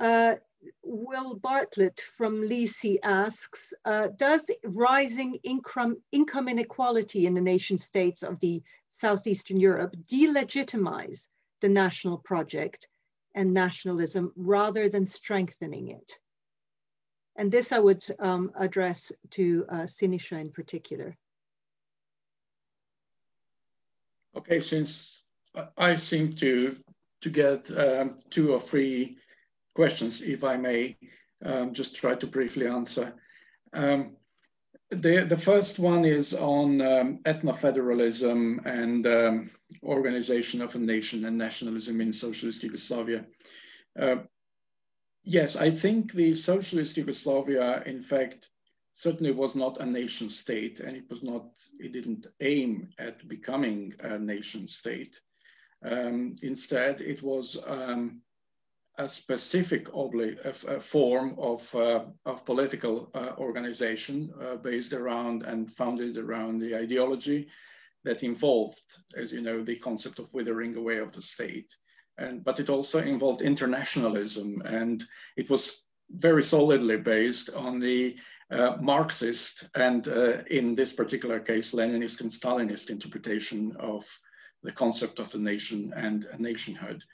uh, Will Bartlett from LSEE asks, uh, does rising income, income inequality in the nation states of the Southeastern Europe delegitimize the national project and nationalism rather than strengthening it? And this I would um, address to uh, Siniša in particular. Okay, since I seem to to get um, two or three questions, if I may, um, just try to briefly answer. Um, the, the first one is on um, ethno-federalism and um, organization of a nation and nationalism in socialist Yugoslavia. Uh, yes, I think the socialist Yugoslavia, in fact, certainly was not a nation state and it was not, it didn't aim at becoming a nation state. Um, instead, it was um, a specific form of, uh, of political uh, organization uh, based around and founded around the ideology that involved, as you know, the concept of withering away of the state. And, but it also involved internationalism, and it was very solidly based on the uh, Marxist and, uh, in this particular case, Leninist and Stalinist interpretation of the concept of the nation and nationhood.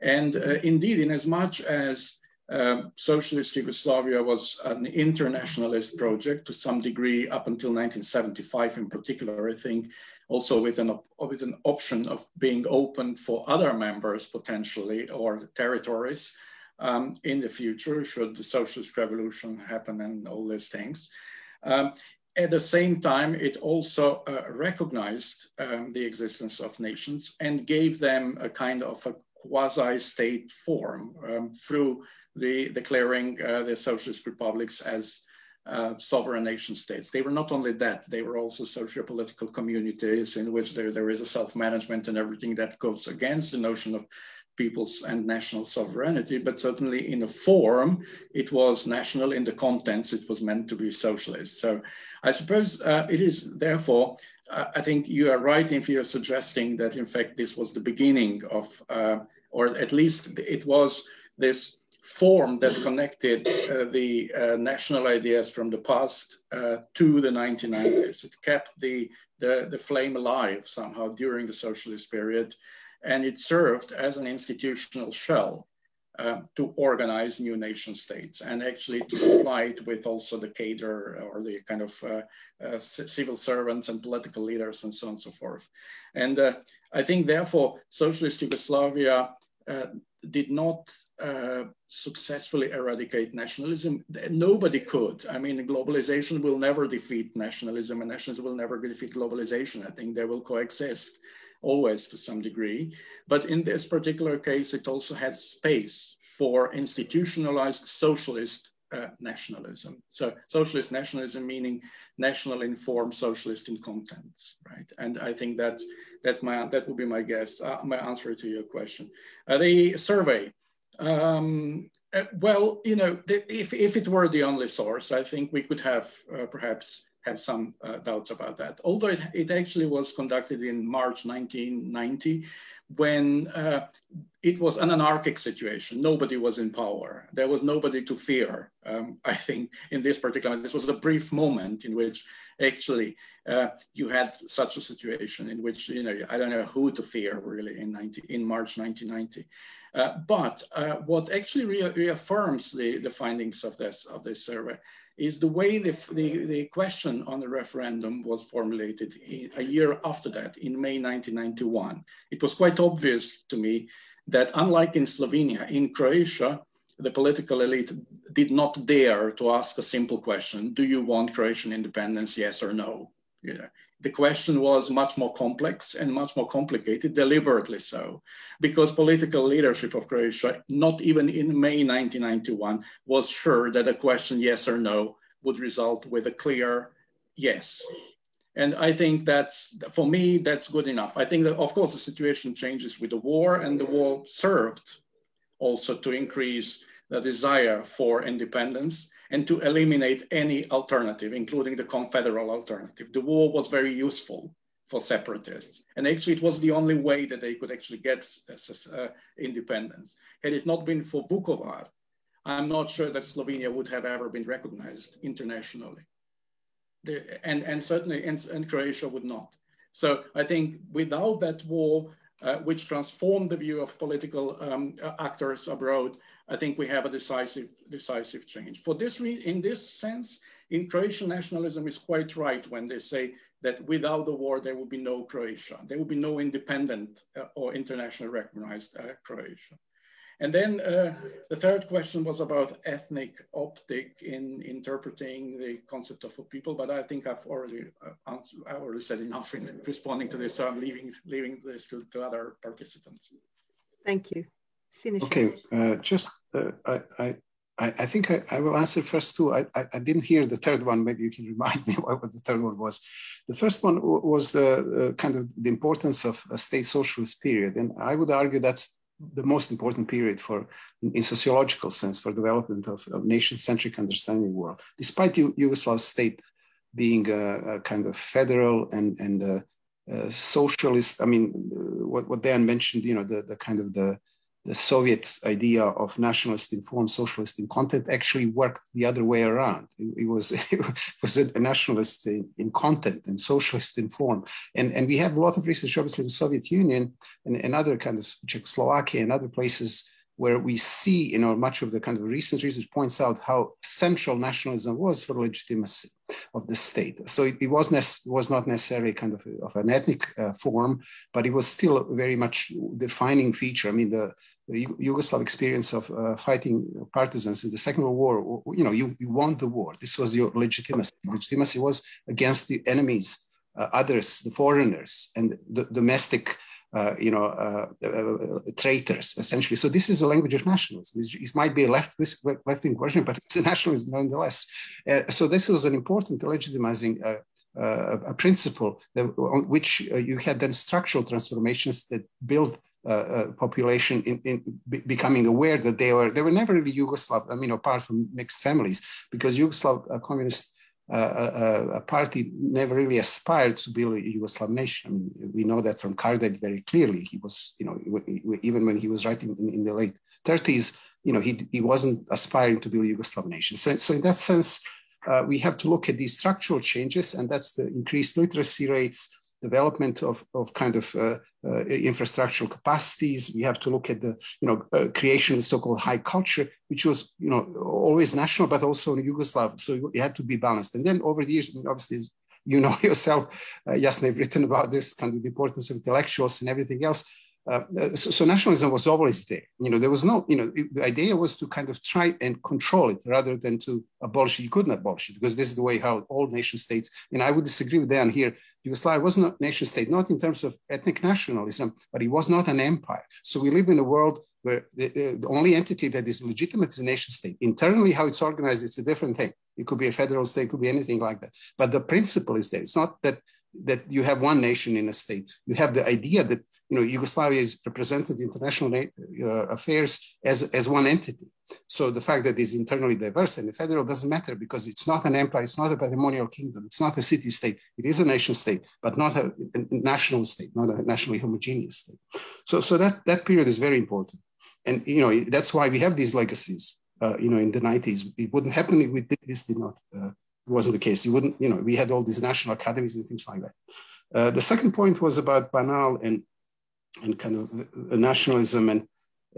And uh, indeed, in as much as um, socialist Yugoslavia was an internationalist project to some degree up until 1975 in particular, I think also with an, with an option of being open for other members potentially or territories um, in the future should the socialist revolution happen and all these things. Um, at the same time, it also uh, recognized um, the existence of nations and gave them a kind of a quasi-state form um, through the declaring uh, the socialist republics as uh, sovereign nation states. They were not only that, they were also socio-political communities in which there, there is a self-management and everything that goes against the notion of people's and national sovereignty, but certainly in the form, it was national, in the contents, it was meant to be socialist. So I suppose uh, it is therefore I think you are right if you're suggesting that, in fact, this was the beginning of, uh, or at least it was this form that connected uh, the uh, national ideas from the past uh, to the 1990s. It kept the, the, the flame alive somehow during the socialist period, and it served as an institutional shell uh, to organize new nation states and actually to supply it with also the cadre or the kind of uh, uh, civil servants and political leaders and so on and so forth. And uh, I think therefore socialist Yugoslavia uh, did not uh, successfully eradicate nationalism. Nobody could. I mean, globalization will never defeat nationalism and nationalism will never defeat globalization. I think they will coexist always to some degree. But in this particular case, it also had space for institutionalized socialist uh, nationalism. So socialist nationalism meaning national informed socialist in contents, right? And I think that's that's my that would be my guess, uh, my answer to your question. Uh, the survey. Um, uh, well, you know, the, if if it were the only source, I think we could have uh, perhaps have some uh, doubts about that. Although it, it, actually was conducted in March 1990, when uh, it was an anarchic situation. Nobody was in power. There was nobody to fear. Um, I think in this particular, this was a brief moment in which actually uh, you had such a situation in which you know I don't know who to fear really in 90, in March 1990. Uh, but uh, what actually re reaffirms the, the findings of this of this survey is the way the, the, the question on the referendum was formulated a year after that, in May 1991. It was quite obvious to me that unlike in Slovenia, in Croatia, the political elite did not dare to ask a simple question, do you want Croatian independence, yes or no? You know, the question was much more complex and much more complicated, deliberately so, because political leadership of Croatia, not even in May 1991, was sure that a question yes or no would result with a clear yes. And I think that's, for me, that's good enough. I think that, of course, the situation changes with the war, and the war served also to increase the desire for independence and to eliminate any alternative, including the confederal alternative. The war was very useful for separatists. And actually, it was the only way that they could actually get uh, independence. Had it not been for Vukovar, I'm not sure that Slovenia would have ever been recognized internationally. The, and, and certainly, and, and Croatia would not. So I think without that war, uh, which transformed the view of political um, actors abroad, I think we have a decisive, decisive change. For this, in this sense, in Croatian nationalism is quite right when they say that without the war, there would be no Croatia. There would be no independent uh, or internationally recognized uh, Croatia. And then uh, the third question was about ethnic optic in interpreting the concept of a people, but I think I've already uh, answered, I already said enough in responding to this, so I'm leaving, leaving this to, to other participants. Thank you. Okay, uh, just uh, I, I, I think I, I, will answer first two. I, I, I, didn't hear the third one. Maybe you can remind me what the third one was. The first one was the uh, kind of the importance of a state socialist period, and I would argue that's the most important period for, in, sociological sense, for development of, of nation-centric understanding world. Despite U Yugoslav state being a, a, kind of federal and and socialist, I mean, what what Dan mentioned, you know, the the kind of the the Soviet idea of nationalist in form, socialist in content actually worked the other way around. It, it was, it was a nationalist in, in, content and socialist in form. And, and we have a lot of research, obviously, in the Soviet Union and, and other kind of Czechoslovakia and other places where we see, you know, much of the kind of recent research points out how central nationalism was for legitimacy of the state. So it, it was, was not necessarily kind of, of an ethnic uh, form, but it was still very much defining feature. I mean, the, the Yugoslav experience of uh, fighting partisans in the Second World War, you know, you, you won the war. This was your legitimacy. Legitimacy was against the enemies, uh, others, the foreigners, and the domestic you know, uh, uh, traitors, essentially. So this is a language of nationalism. It might be a left left-wing version, but it's a nationalism nonetheless. so this was an important legitimizing a principle that, on which you had then structural transformations that built uh, uh, population in, in becoming aware that they were they were never really Yugoslav. I mean, apart from mixed families, because Yugoslav a party never really aspired to build a Yugoslav nation. We know that from Kardelj very clearly. He was, you know, even when he was writing in, in the late 30s, you know, he, he wasn't aspiring to build a Yugoslav nation. So, so in that sense, uh, we have to look at these structural changes, and that's the increased literacy rates, development of, of kind of uh, uh, infrastructural capacities. We have to look at the, you know, uh, creation of so-called high culture, which was, you know, always national, but also in Yugoslavia. So it had to be balanced. And then over the years, obviously, you know yourself, uh, Jasna, have written about this kind of importance of intellectuals and everything else. Uh, uh, so, so, nationalism was always there. You know, there was no, you know, the idea was to kind of try and control it rather than to abolish it. You couldn't abolish it because this is the way how all nation states, and I would disagree with Dan here, Yugoslavia was not a nation state, not in terms of ethnic nationalism, but it was not an empire. So we live in a world where the, the only entity that is legitimate is a nation state. Internally, how it's organized, it's a different thing. It could be a federal state, it could be anything like that. But the principle is there. It's not that that you have one nation in a state. You have the idea that you know, Yugoslavia is represented in international uh, affairs as, as one entity. So the fact that it's internally diverse and the federal doesn't matter because it's not an empire, it's not a patrimonial kingdom, it's not a city state, it is a nation state, but not a, a national state, not a nationally homogeneous state. So, so that, that period is very important. And, you know, that's why we have these legacies, uh, you know, in the 90s. It wouldn't happen if we did this did not, uh, wasn't the case. You wouldn't, you know, we had all these national academies and things like that. Uh, the second point was about Banal and and kind of nationalism and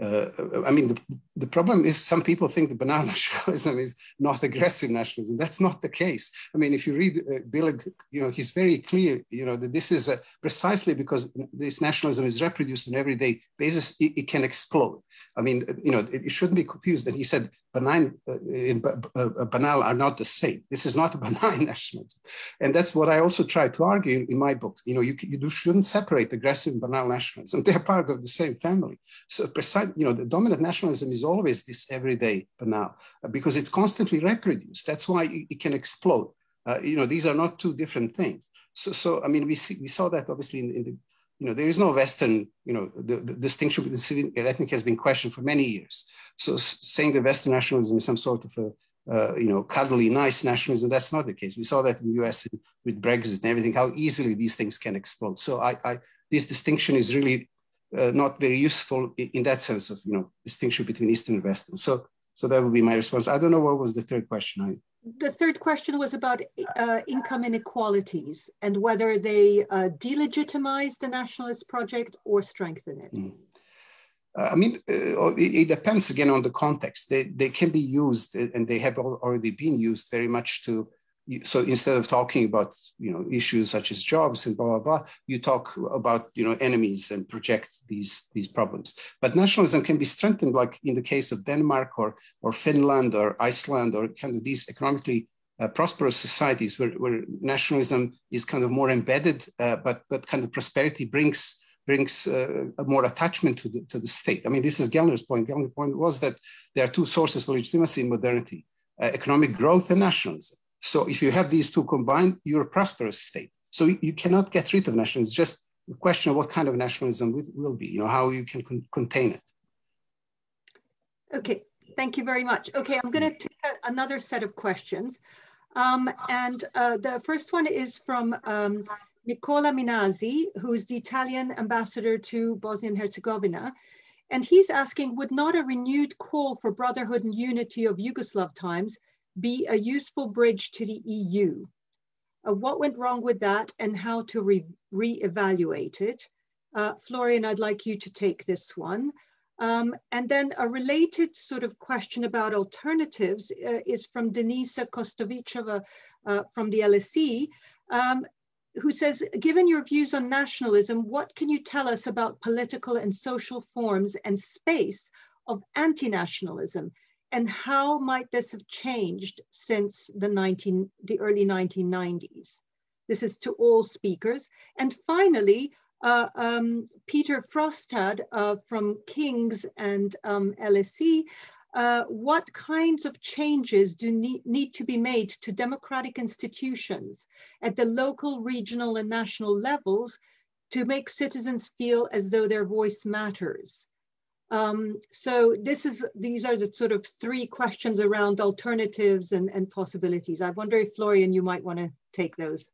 uh, I mean, the, the problem is some people think the banana nationalism is not aggressive nationalism. That's not the case. I mean, if you read uh, Billig, you know, he's very clear, you know, that this is uh, precisely because this nationalism is reproduced on everyday basis, it, it, can explode. I mean, you know, it, it shouldn't be confused that he said benign and uh, uh, uh, banal are not the same. This is not a benign nationalism. And that's what I also try to argue in, in my book. You know, you, you shouldn't separate aggressive and banal nationalism. They're part of the same family. So precisely, you know, the dominant nationalism is always this everyday banal because it's constantly reproduced. That's why it, it can explode. Uh, you know, these are not two different things. So, so I mean, we see, we saw that obviously in, in the you know, there is no Western, you know, the, the distinction between civil and ethnic has been questioned for many years. So saying that Western nationalism is some sort of a, uh, you know, cuddly, nice nationalism, that's not the case. We saw that in the US with Brexit and everything, how easily these things can explode. So I, I this distinction is really uh, not very useful in, that sense of, you know, distinction between Eastern and Western. So, so that would be my response. I don't know what was the third question. the third question was about uh, income inequalities and whether they uh, delegitimize the nationalist project or strengthen it. Mm. Uh, I mean, uh, it, depends again on the context. They, they can be used and they have already been used very much to so instead of talking about you know issues such as jobs and blah blah blah you talk about you know enemies and project these these problems but nationalism can be strengthened like in the case of denmark or or finland or iceland or kind of these economically uh, prosperous societies where, where nationalism is kind of more embedded uh, but but kind of prosperity brings brings uh, more attachment to the, to the state. I mean, this is Gellner's point. Gellner's point was that there are two sources for legitimacy in modernity, uh, economic growth and nationalism. So if you have these two combined, you're a prosperous state. So you cannot get rid of nationalism. It's just a question of what kind of nationalism will be, you know, how you can con contain it. Okay, thank you very much. Okay, I'm going to take another set of questions. Um, and uh, the first one is from um, Nicola Minasi, who is the Italian ambassador to Bosnia and Herzegovina. And he's asking, would not a renewed call for brotherhood and unity of Yugoslav times be a useful bridge to the EU. Uh, what went wrong with that and how to re reevaluate it? Uh, Florian, I'd like you to take this one. Um, and then a related sort of question about alternatives uh, is from Denisa Kostovicova uh, from the LSE, um, who says, given your views on nationalism, what can you tell us about political and social forms and space of anti-nationalism? And how might this have changed since the 19 the early 1990s this is to all speakers. And finally uh, um, peter frostad uh, from king's and um, lse uh, what kinds of changes do need, need to be made to democratic institutions at the local regional and national levels to make citizens feel as though their voice matters um, so this is these are the sort of three questions around alternatives and, and possibilities. I wonder if Florian, you might want to take those.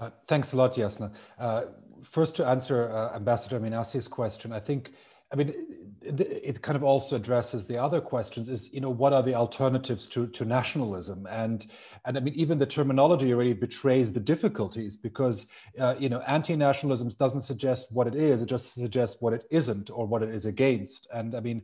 Uh, thanks a lot, Jasna. Uh, first, to answer uh, Ambassador Minasi's question, I think I mean, it, kind of also addresses the other questions is, you know, what are the alternatives to, to nationalism? And, and I mean, even the terminology already betrays the difficulties because, uh, you know, anti-nationalism doesn't suggest what it is, it just suggests what it isn't or what it is against. And I mean,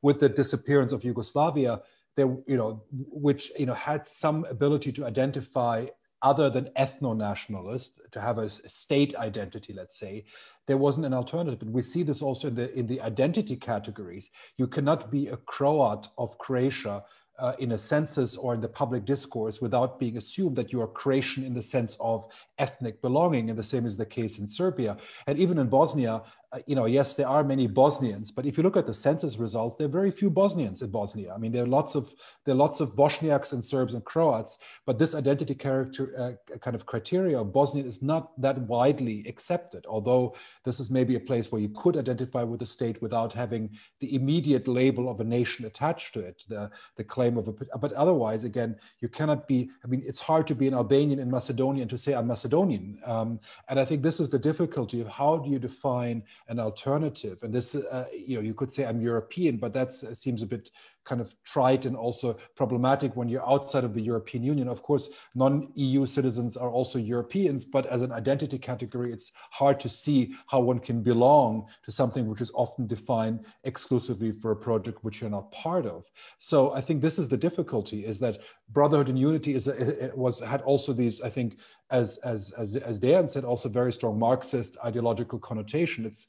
with the disappearance of Yugoslavia, there, you know, which, you know, had some ability to identify other than ethno-nationalist to have a state identity let's say there wasn't an alternative and we see this also in the in the identity categories you cannot be a croat of croatia uh, in a census or in the public discourse without being assumed that you are Croatian in the sense of ethnic belonging, and the same is the case in Serbia. And even in Bosnia, you know, yes, there are many Bosnians, but if you look at the census results, there are very few Bosnians in Bosnia. I mean, there are lots of there are lots of Bosniaks and Serbs and Croats, but this identity character uh, kind of criteria of Bosnian is not that widely accepted. Although this is maybe a place where you could identify with the state without having the immediate label of a nation attached to it, the the claim of a. But otherwise, again, you cannot be. I mean, it's hard to be an Albanian in Macedonia and to say I'm Macedonian. Um, and I think this is the difficulty of how do you define an alternative. And this, uh, you know, you could say I'm European, but that uh, seems a bit kind of trite and also problematic when you're outside of the European Union. Of course, non-EU citizens are also Europeans, but as an identity category, it's hard to see how one can belong to something which is often defined exclusively for a project which you're not part of. So I think this is the difficulty: is that brotherhood and unity is a, was had also these, I think, as as as as Dan said, also very strong Marxist ideological connotation. It's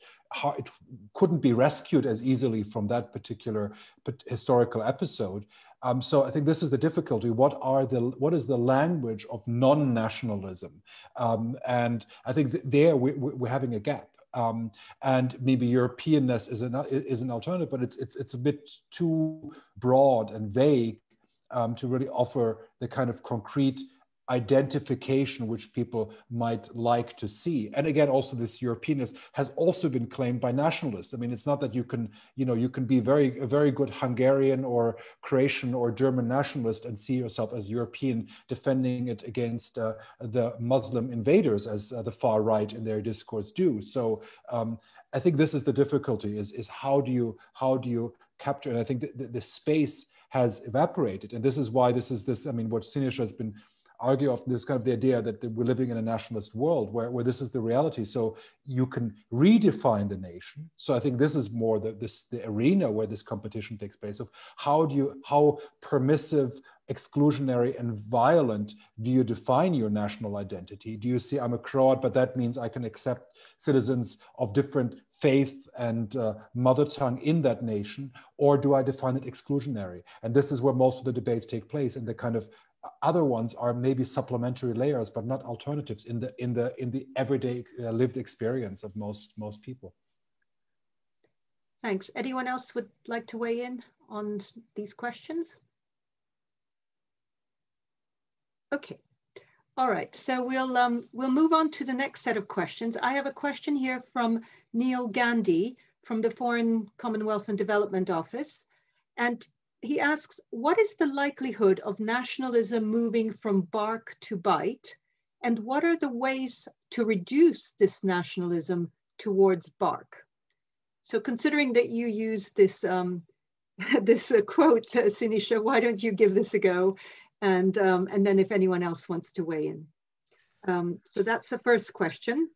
it couldn't be rescued as easily from that particular historical episode. Um, so I think this is the difficulty. What are the what is the language of non-nationalism? Um, and I think there we, we're having a gap. Um, and maybe Europeanness is an is an alternative, but it's it's it's a bit too broad and vague um, to really offer the kind of concrete identification which people might like to see. And again also this europeanness has also been claimed by nationalists. I mean it's not that you can you know you can be very a very good hungarian or croatian or german nationalist and see yourself as european defending it against uh, the muslim invaders as uh, the far right in their discourse do. So um, i think this is the difficulty is is how do you how do you capture? And i think the, the, the space has evaporated. And this is why this is this, I mean, what Siniša has been argue of this kind of the idea that we're living in a nationalist world where, where this is the reality. So you can redefine the nation. So I think this is more the, this, the arena where this competition takes place of how do you, how permissive, exclusionary and violent do you define your national identity? Do you see I'm a Croat, but that means I can accept citizens of different faith and uh, mother tongue in that nation, or do I define it exclusionary? And this is where most of the debates take place and the kind of other ones are maybe supplementary layers but not alternatives in the in the in the everyday uh, lived experience of most most people. Thanks. Anyone else would like to weigh in on these questions? Okay. All right. So we'll um we'll move on to the next set of questions. I have a question here from neil gandhi from the foreign commonwealth and development office. And he asks, what is the likelihood of nationalism moving from bark to bite? And what are the ways to reduce this nationalism towards bark? So considering that you use this, um, this uh, quote, uh, Siniša, why don't you give this a go? And, um, and then if anyone else wants to weigh in. Um, so that's the first question.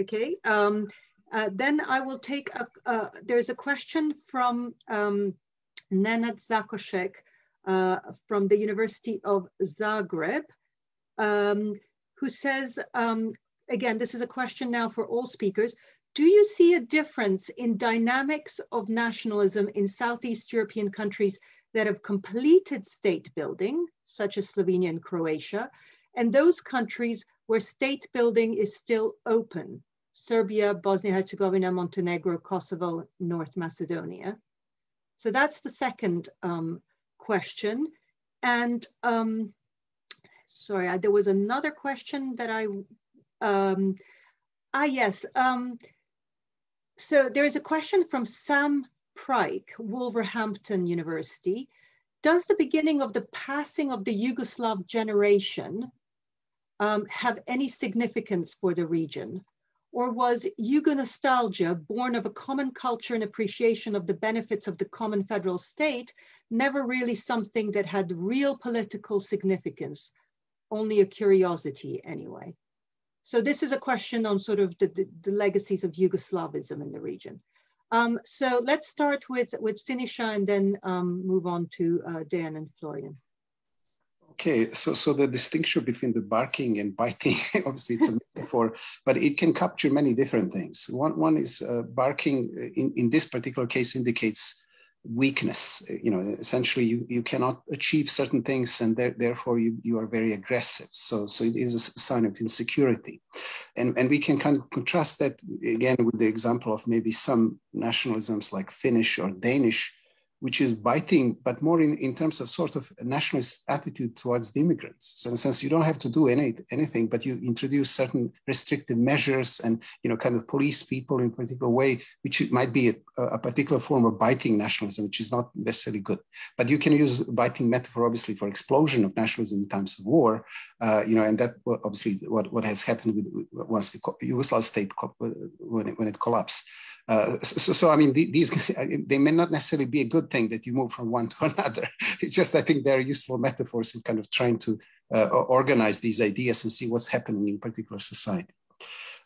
Okay. Um, uh, then I will take a, uh, there's a question from um, Nenad Zakošek uh, from the University of Zagreb, um, who says, um, again, this is a question now for all speakers, do you see a difference in dynamics of nationalism in Southeast European countries that have completed state building, such as Slovenia and Croatia, and those countries where state building is still open, Serbia, Bosnia-Herzegovina, Montenegro, Kosovo, North Macedonia? So that's the second um, question. And um, sorry, I, there was another question that I, um, ah, yes. Um, so there is a question from Sam Pryke, Wolverhampton University. Does the beginning of the passing of the Yugoslav generation um, have any significance for the region? Or was Yugo nostalgia, born of a common culture and appreciation of the benefits of the common federal state, never really something that had real political significance, only a curiosity anyway? So this is a question on sort of the, the, the legacies of Yugoslavism in the region. Um, so let's start with, with Siniša and then um, move on to uh, Dan and Florian. Okay, so so the distinction between the barking and biting, obviously it's a metaphor, but it can capture many different things. One one is uh, barking in, in this particular case indicates weakness. You know, essentially you, you cannot achieve certain things and there, therefore you, you are very aggressive. So so it is a sign of insecurity. And and we can kind of contrast that again with the example of maybe some nationalisms like Finnish or Danish which is biting, but more in, in terms of sort of nationalist attitude towards the immigrants. So in a sense, you don't have to do any, anything, but you introduce certain restrictive measures and, you know, kind of police people in a particular way, which might be a, a particular form of biting nationalism, which is not necessarily good. But you can use biting metaphor, obviously, for explosion of nationalism in times of war, uh, you know, and that obviously what, what has happened with once the Yugoslav state when it, when it collapsed. Uh, so, so, I mean, these they may not necessarily be a good thing that you move from one to another. It's just I think they're useful metaphors in kind of trying to uh, organize these ideas and see what's happening in particular society.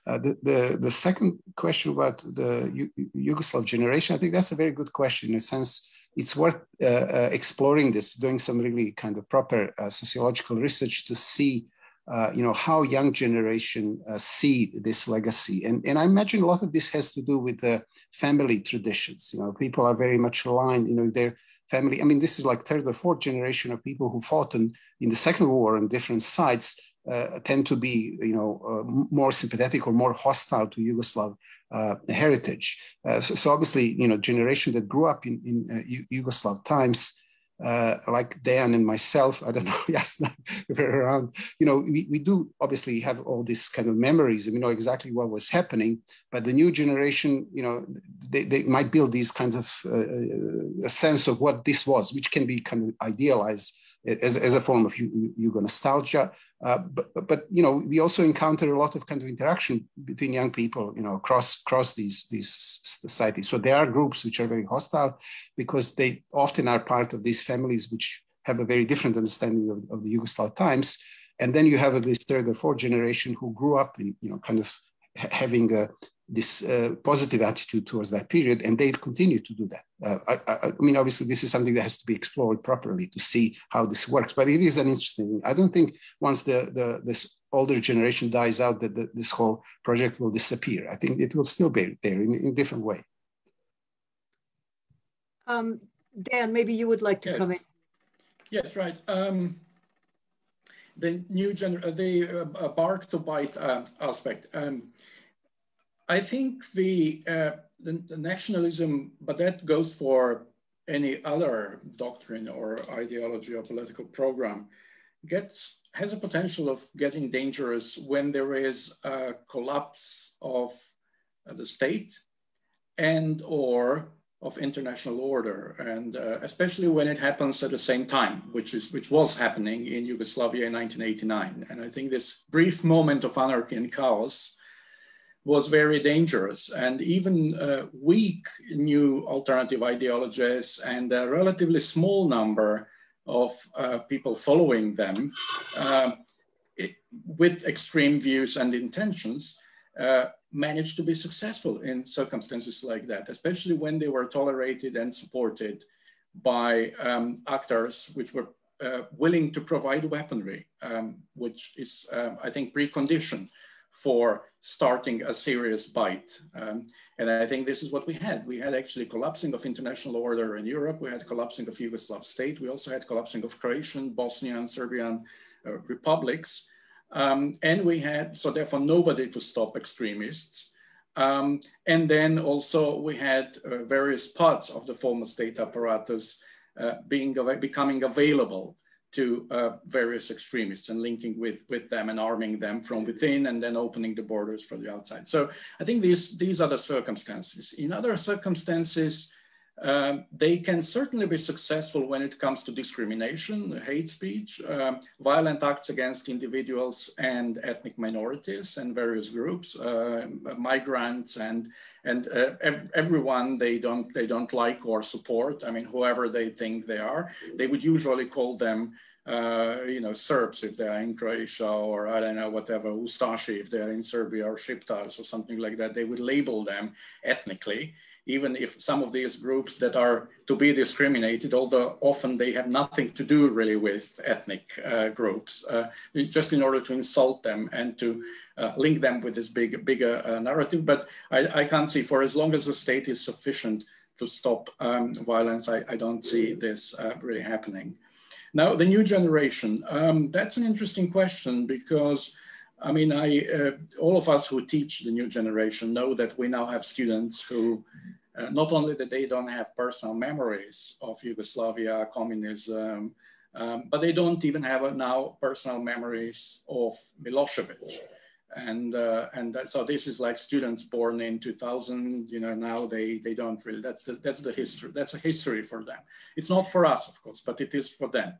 Uh, the, the, the second question about the U Yugoslav generation, I think that's a very good question. In a sense, it's worth uh, uh, exploring this, doing some really kind of proper sociological research to see uh, you know, how young generation uh, see this legacy. And, and I imagine a lot of this has to do with the family traditions. You know, people are very much aligned, you know, their family. I mean, this is like third or fourth generation of people who fought in, in the Second War on different sides uh, tend to be, you know, uh, more sympathetic or more hostile to Yugoslav uh, heritage. Uh, so, so, obviously, you know, generation that grew up in, in Yugoslav times uh, like Dan and myself, I don't know, yes, we're around, you know, we, we do obviously have all these kind of memories and we know exactly what was happening, but the new generation, you know, they, they might build these kinds of uh, a sense of what this was, which can be kind of idealized as, as a form of Yugo nostalgia. Uh, but, but, but, you know, we also encounter a lot of kind of interaction between young people, you know, across, across these, these societies. So there are groups which are very hostile because they often are part of these families which have a very different understanding of, of the Yugoslav times. And then you have this third or fourth generation who grew up in, you know, kind of having a, this uh, positive attitude towards that period, and they'll continue to do that. Uh, I, I, I, mean, obviously, this is something that has to be explored properly to see how this works. But it is an interesting. I don't think once the, the this older generation dies out, that the, this whole project will disappear. I think it will still be there in, in a different way. Um, Dan, maybe you would like to yes. come in. Yes, right. Um, the new gener the uh, bark to bite uh, aspect. Um, I think the, uh, the, the nationalism, but that goes for any other doctrine or ideology or political program, gets has a potential of getting dangerous when there is a collapse of uh, the state and or of international order, and uh, especially when it happens at the same time, which is which was happening in Yugoslavia in 1989. And I think this brief moment of anarchy and chaos was very dangerous. And even uh, weak new alternative ideologies and a relatively small number of uh, people following them uh, it, with extreme views and intentions uh, managed to be successful in circumstances like that, especially when they were tolerated and supported by um, actors which were uh, willing to provide weaponry, um, which is, uh, I think, precondition for starting a serious bite. Um, and I think this is what we had. We had actually collapsing of international order in Europe. We had collapsing of Yugoslav state. We also had collapsing of Croatian, Bosnian, Serbian uh, republics. Um, and we had, so therefore nobody to stop extremists. Um, and then also we had uh, various parts of the former state apparatus uh, being becoming available to uh, various extremists and linking with, with them and arming them from within and then opening the borders for the outside. So I think these, these are the circumstances. In other circumstances, um, they can certainly be successful when it comes to discrimination, hate speech, um, violent acts against individuals and ethnic minorities and various groups, uh, migrants and and uh, ev everyone they don't they don't like or support. I mean, whoever they think they are, they would usually call them uh, you know, Serbs if they are in Croatia, or I don't know, whatever, Ustashi if they are in Serbia, or Shiptars or something like that. They would label them ethnically even if some of these groups that are to be discriminated, although often they have nothing to do really with ethnic uh, groups, uh, just in order to insult them and to uh, link them with this big, bigger uh, narrative. But I, I, can't see for as long as the state is sufficient to stop um, violence, I, I, don't see this uh, really happening. Now, the new generation, um, that's an interesting question because I mean, I, uh, all of us who teach the new generation know that we now have students who uh, not only that they don't have personal memories of Yugoslavia, communism, um, but they don't even have now personal memories of Milosevic. And, uh, and that, so this is like students born in 2000, you know, now they, they don't really, that's the, that's the history, that's a history for them. It's not for us, of course, but it is for them.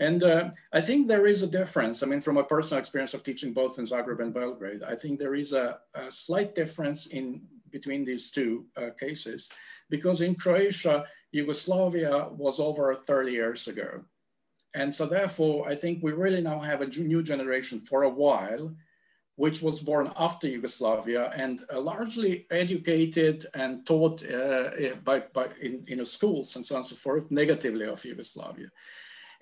And uh, I think there is a difference. I mean, from a personal experience of teaching both in Zagreb and Belgrade, I think there is a, a slight difference in between these two uh, cases, because in Croatia, Yugoslavia was over 30 years ago. And so therefore, I think we really now have a new generation for a while, which was born after Yugoslavia and uh, largely educated and taught uh, by, by in, in schools and so on and so forth negatively of Yugoslavia.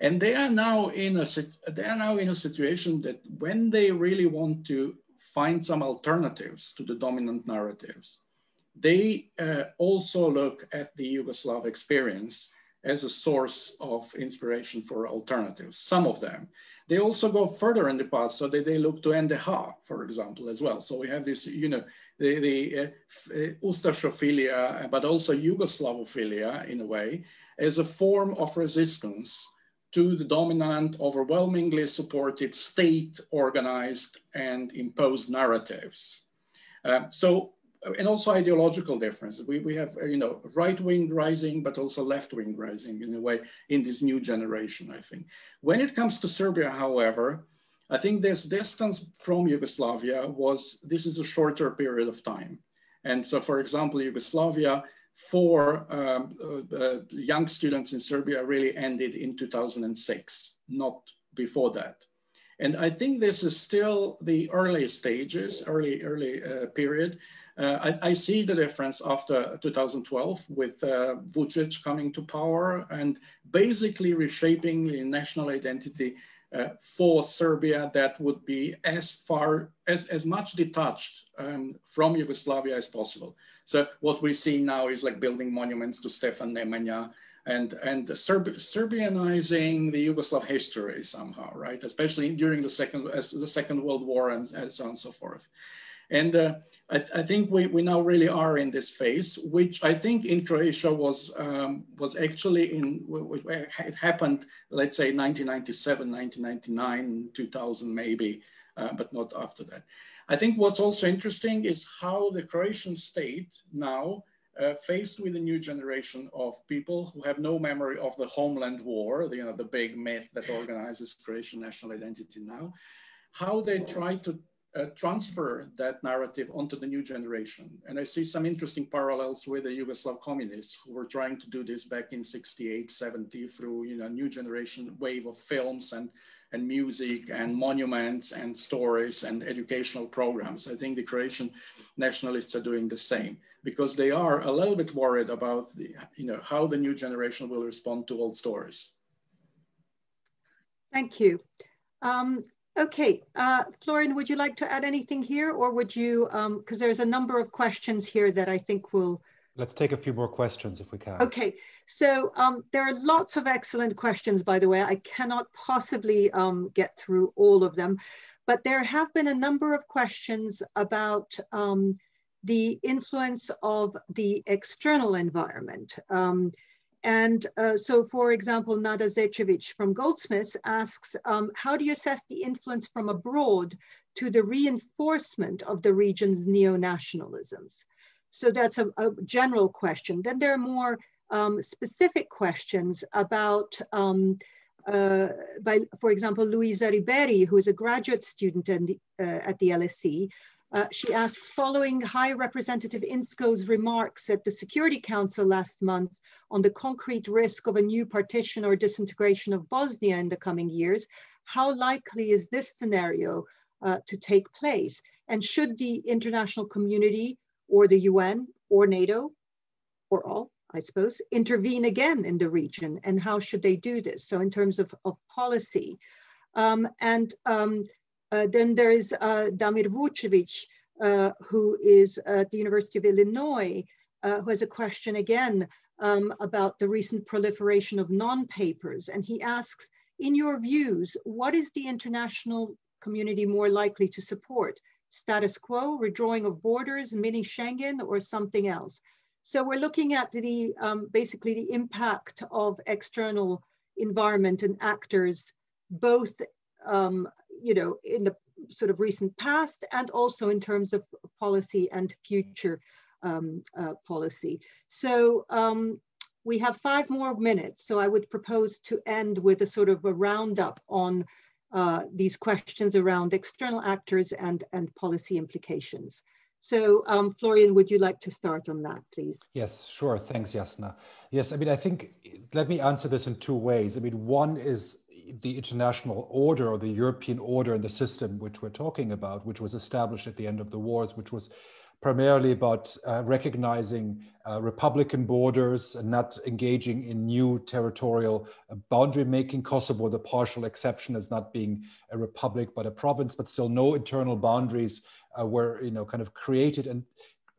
And they are now in a they are now in a situation that when they really want to find some alternatives to the dominant narratives, they uh, also look at the Yugoslav experience as a source of inspiration for alternatives. Some of them. They also go further in the past, so that they look to NDH, for example, as well. So we have this, you know, the, the uh, uh Ustasophilia, but also Yugoslavophilia in a way, as a form of resistance to the dominant, overwhelmingly supported state organized and imposed narratives. Uh, so and also ideological differences. We, we have, you know, right wing rising, but also left wing rising in a way in this new generation, I think. When it comes to Serbia, however, I think this distance from Yugoslavia was, this is a shorter period of time. And so, for example, Yugoslavia for um, uh, uh, young students in Serbia really ended in 2006, not before that. And I think this is still the early stages, early, early uh, period. Uh, I, I, see the difference after 2012 with uh, Vucic coming to power and basically reshaping the national identity uh, for Serbia that would be as far, as, as much detached um, from Yugoslavia as possible. So what we see now is like building monuments to Stefan Nemanja and, and Serb Serbianizing the Yugoslav history somehow, right? Especially during the second, as the Second World War and, and so on and so forth. And uh, I, I, think we, we now really are in this phase, which I think in Croatia was um, was actually in it happened, let's say 1997, 1999, 2000 maybe, uh, but not after that. I think what's also interesting is how the Croatian state now uh, faced with a new generation of people who have no memory of the homeland war, the, you know, the big myth that organizes Croatian national identity now, how they try to uh, transfer that narrative onto the new generation. And I see some interesting parallels with the Yugoslav communists who were trying to do this back in 68, 70 through you know, new generation wave of films and, and music and monuments and stories and educational programs. I think the Croatian nationalists are doing the same because they are a little bit worried about the, you know, how the new generation will respond to old stories. Thank you. Um, Okay, uh, Florian, would you like to add anything here or would you, because um, there's a number of questions here that I think will. Let's take a few more questions if we can. Okay, so um, there are lots of excellent questions, by the way. I cannot possibly um, get through all of them, but there have been a number of questions about um, the influence of the external environment. Um, and uh, so, for example, Nada Zečević from Goldsmiths asks, um, how do you assess the influence from abroad to the reinforcement of the region's neo-nationalisms? So that's a, a, general question. Then there are more um, specific questions about, um, uh, by, for example, Luisa Riberi, who is a graduate student the, uh, at the LSE, uh, she asks, following High Representative Inzko's remarks at the Security Council last month on the concrete risk of a new partition or disintegration of Bosnia in the coming years, how likely is this scenario uh, to take place? And should the international community or the UN or NATO or all, I suppose, intervene again in the region? And how should they do this? So in terms of, of policy. Um, and um, uh, then there is uh, Damir Vucevic, uh, who is at the University of Illinois, uh, who has a question again um, about the recent proliferation of non-papers. And he asks, in your views, what is the international community more likely to support? Status quo, redrawing of borders, mini Schengen, or something else? So we're looking at the um, basically the impact of external environment and actors, both um, you know, in the sort of recent past and also in terms of policy and future um, uh, policy. So um, we have five more minutes. So I would propose to end with a sort of a roundup on uh, these questions around external actors and, and policy implications. So um, Florian, would you like to start on that, please? Yes, sure. Thanks, Jasna. Yes, I mean, I think, let me answer this in two ways. I mean, one is the international order or the European order and the system which we're talking about, which was established at the end of the wars, which was primarily about uh, recognizing uh, republican borders and not engaging in new territorial uh, boundary making. Kosovo, the partial exception as not being a republic but a province, but still no internal boundaries uh, were you know kind of created. And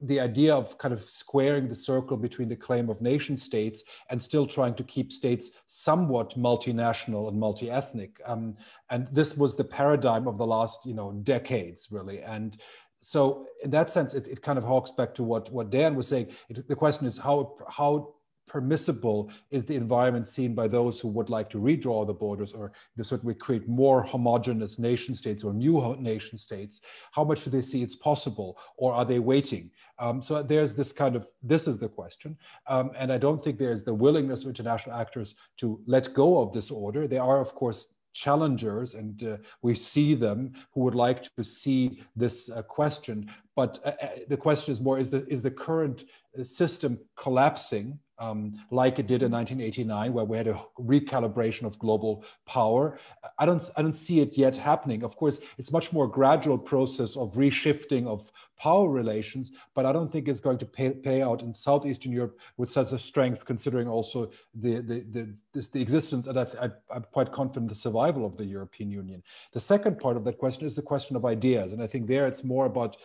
the idea of kind of squaring the circle between the claim of nation states and still trying to keep states somewhat multinational and multi-ethnic. Um, and this was the paradigm of the last, you know, decades, really. And so in that sense, it, it kind of harks back to what, what Dan was saying. It, the question is how, how permissible is the environment seen by those who would like to redraw the borders or in a create more homogenous nation states or new nation states? How much do they see it's possible or are they waiting? Um, so there's this kind of, this is the question. Um, and I don't think there's the willingness of international actors to let go of this order. They are, of course, challengers and uh, we see them who would like to see this uh, question. But uh, uh the question is more is the is the current uh, system collapsing um, like it did in 1989 where we had a recalibration of global power? I don't i don't see it yet happening. Of course it's much more gradual process of reshifting of power relations, but I don't think it's going to pay, pay out in Southeastern Europe with such a strength, considering also the, the, the, this, the existence and I, am quite confident the survival of the European Union. The second part of that question is the question of ideas. And I think there it's more about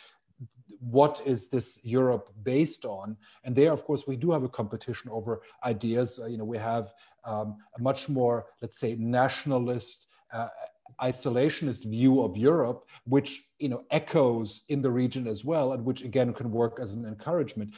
what is this Europe based on? And there, of course, we do have a competition over ideas. Uh, you know, we have um, a much more, let's say, nationalist uh, isolationist view of Europe, which you know echoes in the region as well, and which again can work as an encouragement.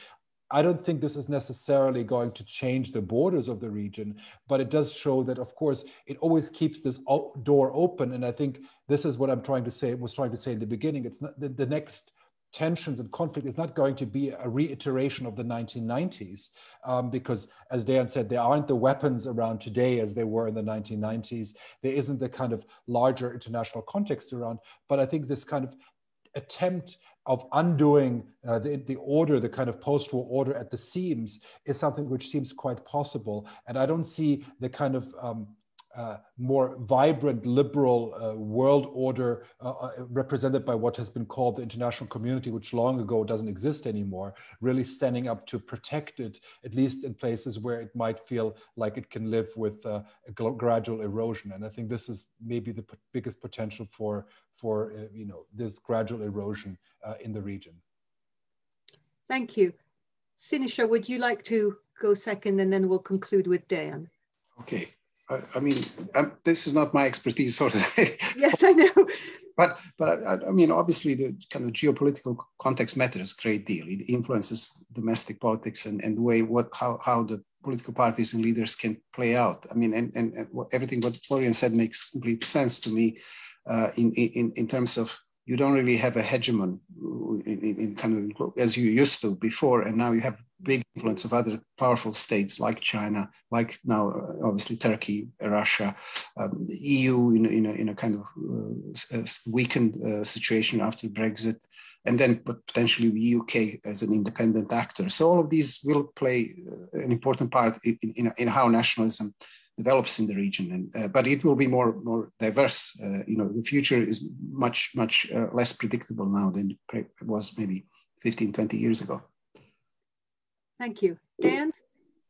I don't think this is necessarily going to change the borders of the region, but it does show that, of course, it always keeps this door open. And I think this is what I'm trying to say, was trying to say in the beginning. It's not the, the next tensions and conflict is not going to be a reiteration of the 1990s um, because as Dan said there aren't the weapons around today as they were in the 1990s there isn't the kind of larger international context around but I think this kind of attempt of undoing uh, the, the order, the kind of post-war order at the seams is something which seems quite possible. And I don't see the kind of um, uh, more vibrant liberal uh, world order uh, uh, represented by what has been called the international community, which long ago doesn't exist anymore, really standing up to protect it, at least in places where it might feel like it can live with uh, a gradual erosion. And I think this is maybe the biggest potential for, for you know, this gradual erosion in the region. Thank you. Siniša, would you like to go second and then we'll conclude with Dan? Okay. I, I mean, I'm, this is not my expertise, sort of. yes, I know. But, but I, I, mean, obviously, the kind of geopolitical context matters a great deal. It influences domestic politics and, and the way what how, how the political parties and leaders can play out. I mean, and, and, and everything what Florian said makes complete sense to me uh, in, in, in terms of you don't really have a hegemon in, in, in, kind of as you used to before, and now you have big influence of other powerful states like China, like now uh, obviously Turkey, Russia, um, EU in, in, a, in a kind of uh, weakened uh, situation after Brexit, and then potentially the UK as an independent actor. So all of these will play uh, an important part in, in, in how nationalism develops in the region. And, uh, but it will be more more diverse. Uh, you know, the future is much much less predictable now than it was maybe 15, 20 years ago. Thank you, Dan.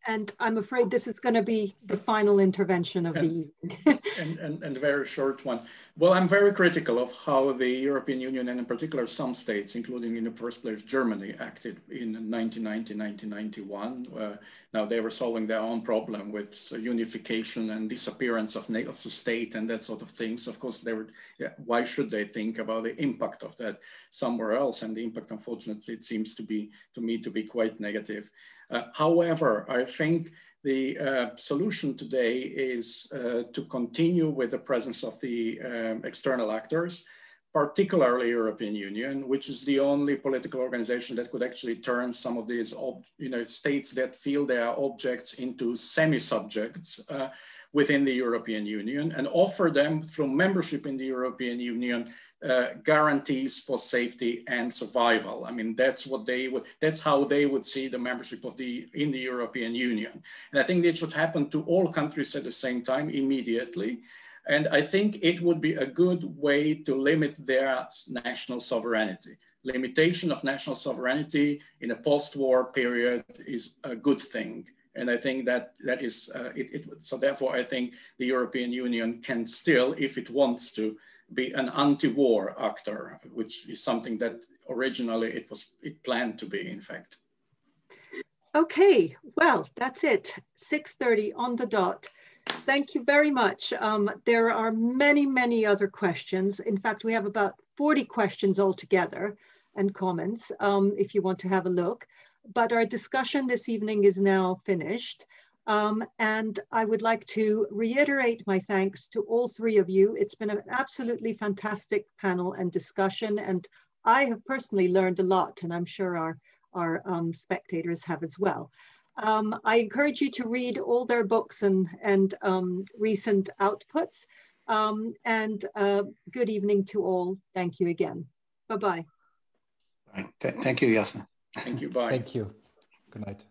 And I'm afraid this is going to be the final intervention of and, the evening. and, and, and a very short one. Well, I'm very critical of how the European Union and in particular some states, including in the first place Germany, acted in 1990, 1991. Uh, now they were solving their own problem with unification and disappearance of, of the state and that sort of things. Of course, they were, yeah, why should they think about the impact of that somewhere else? And the impact, unfortunately, it seems to be, to me, to be quite negative. Uh, however, I think the uh, solution today is uh, to continue with the presence of the um, external actors, particularly European Union, which is the only political organization that could actually turn some of these you know, states that feel they are objects into semi-subjects uh, within the European Union and offer them through membership in the European Union uh, guarantees for safety and survival. I mean, that's what they would, that's how they would see the membership of the, in the European Union. And I think that should happen to all countries at the same time immediately. And I think it would be a good way to limit their national sovereignty. Limitation of national sovereignty in a post-war period is a good thing. And I think that that is, uh, it, it, so therefore I think the European Union can still, if it wants to, be an anti-war actor, which is something that originally it was it planned to be, in fact. Okay, well, that's it. 6.30 on the dot. Thank you very much. Um, there are many, many other questions. In fact, we have about 40 questions altogether and comments um, if you want to have a look but our discussion this evening is now finished. Um, and I would like to reiterate my thanks to all three of you. It's been an absolutely fantastic panel and discussion, and I have personally learned a lot, and I'm sure our, our um, spectators have as well. Um, I encourage you to read all their books and, and um, recent outputs. Um, and uh, good evening to all. Thank you again. Bye-bye. Th thank you, Jasna. Thank you. Bye. Thank you. Good night.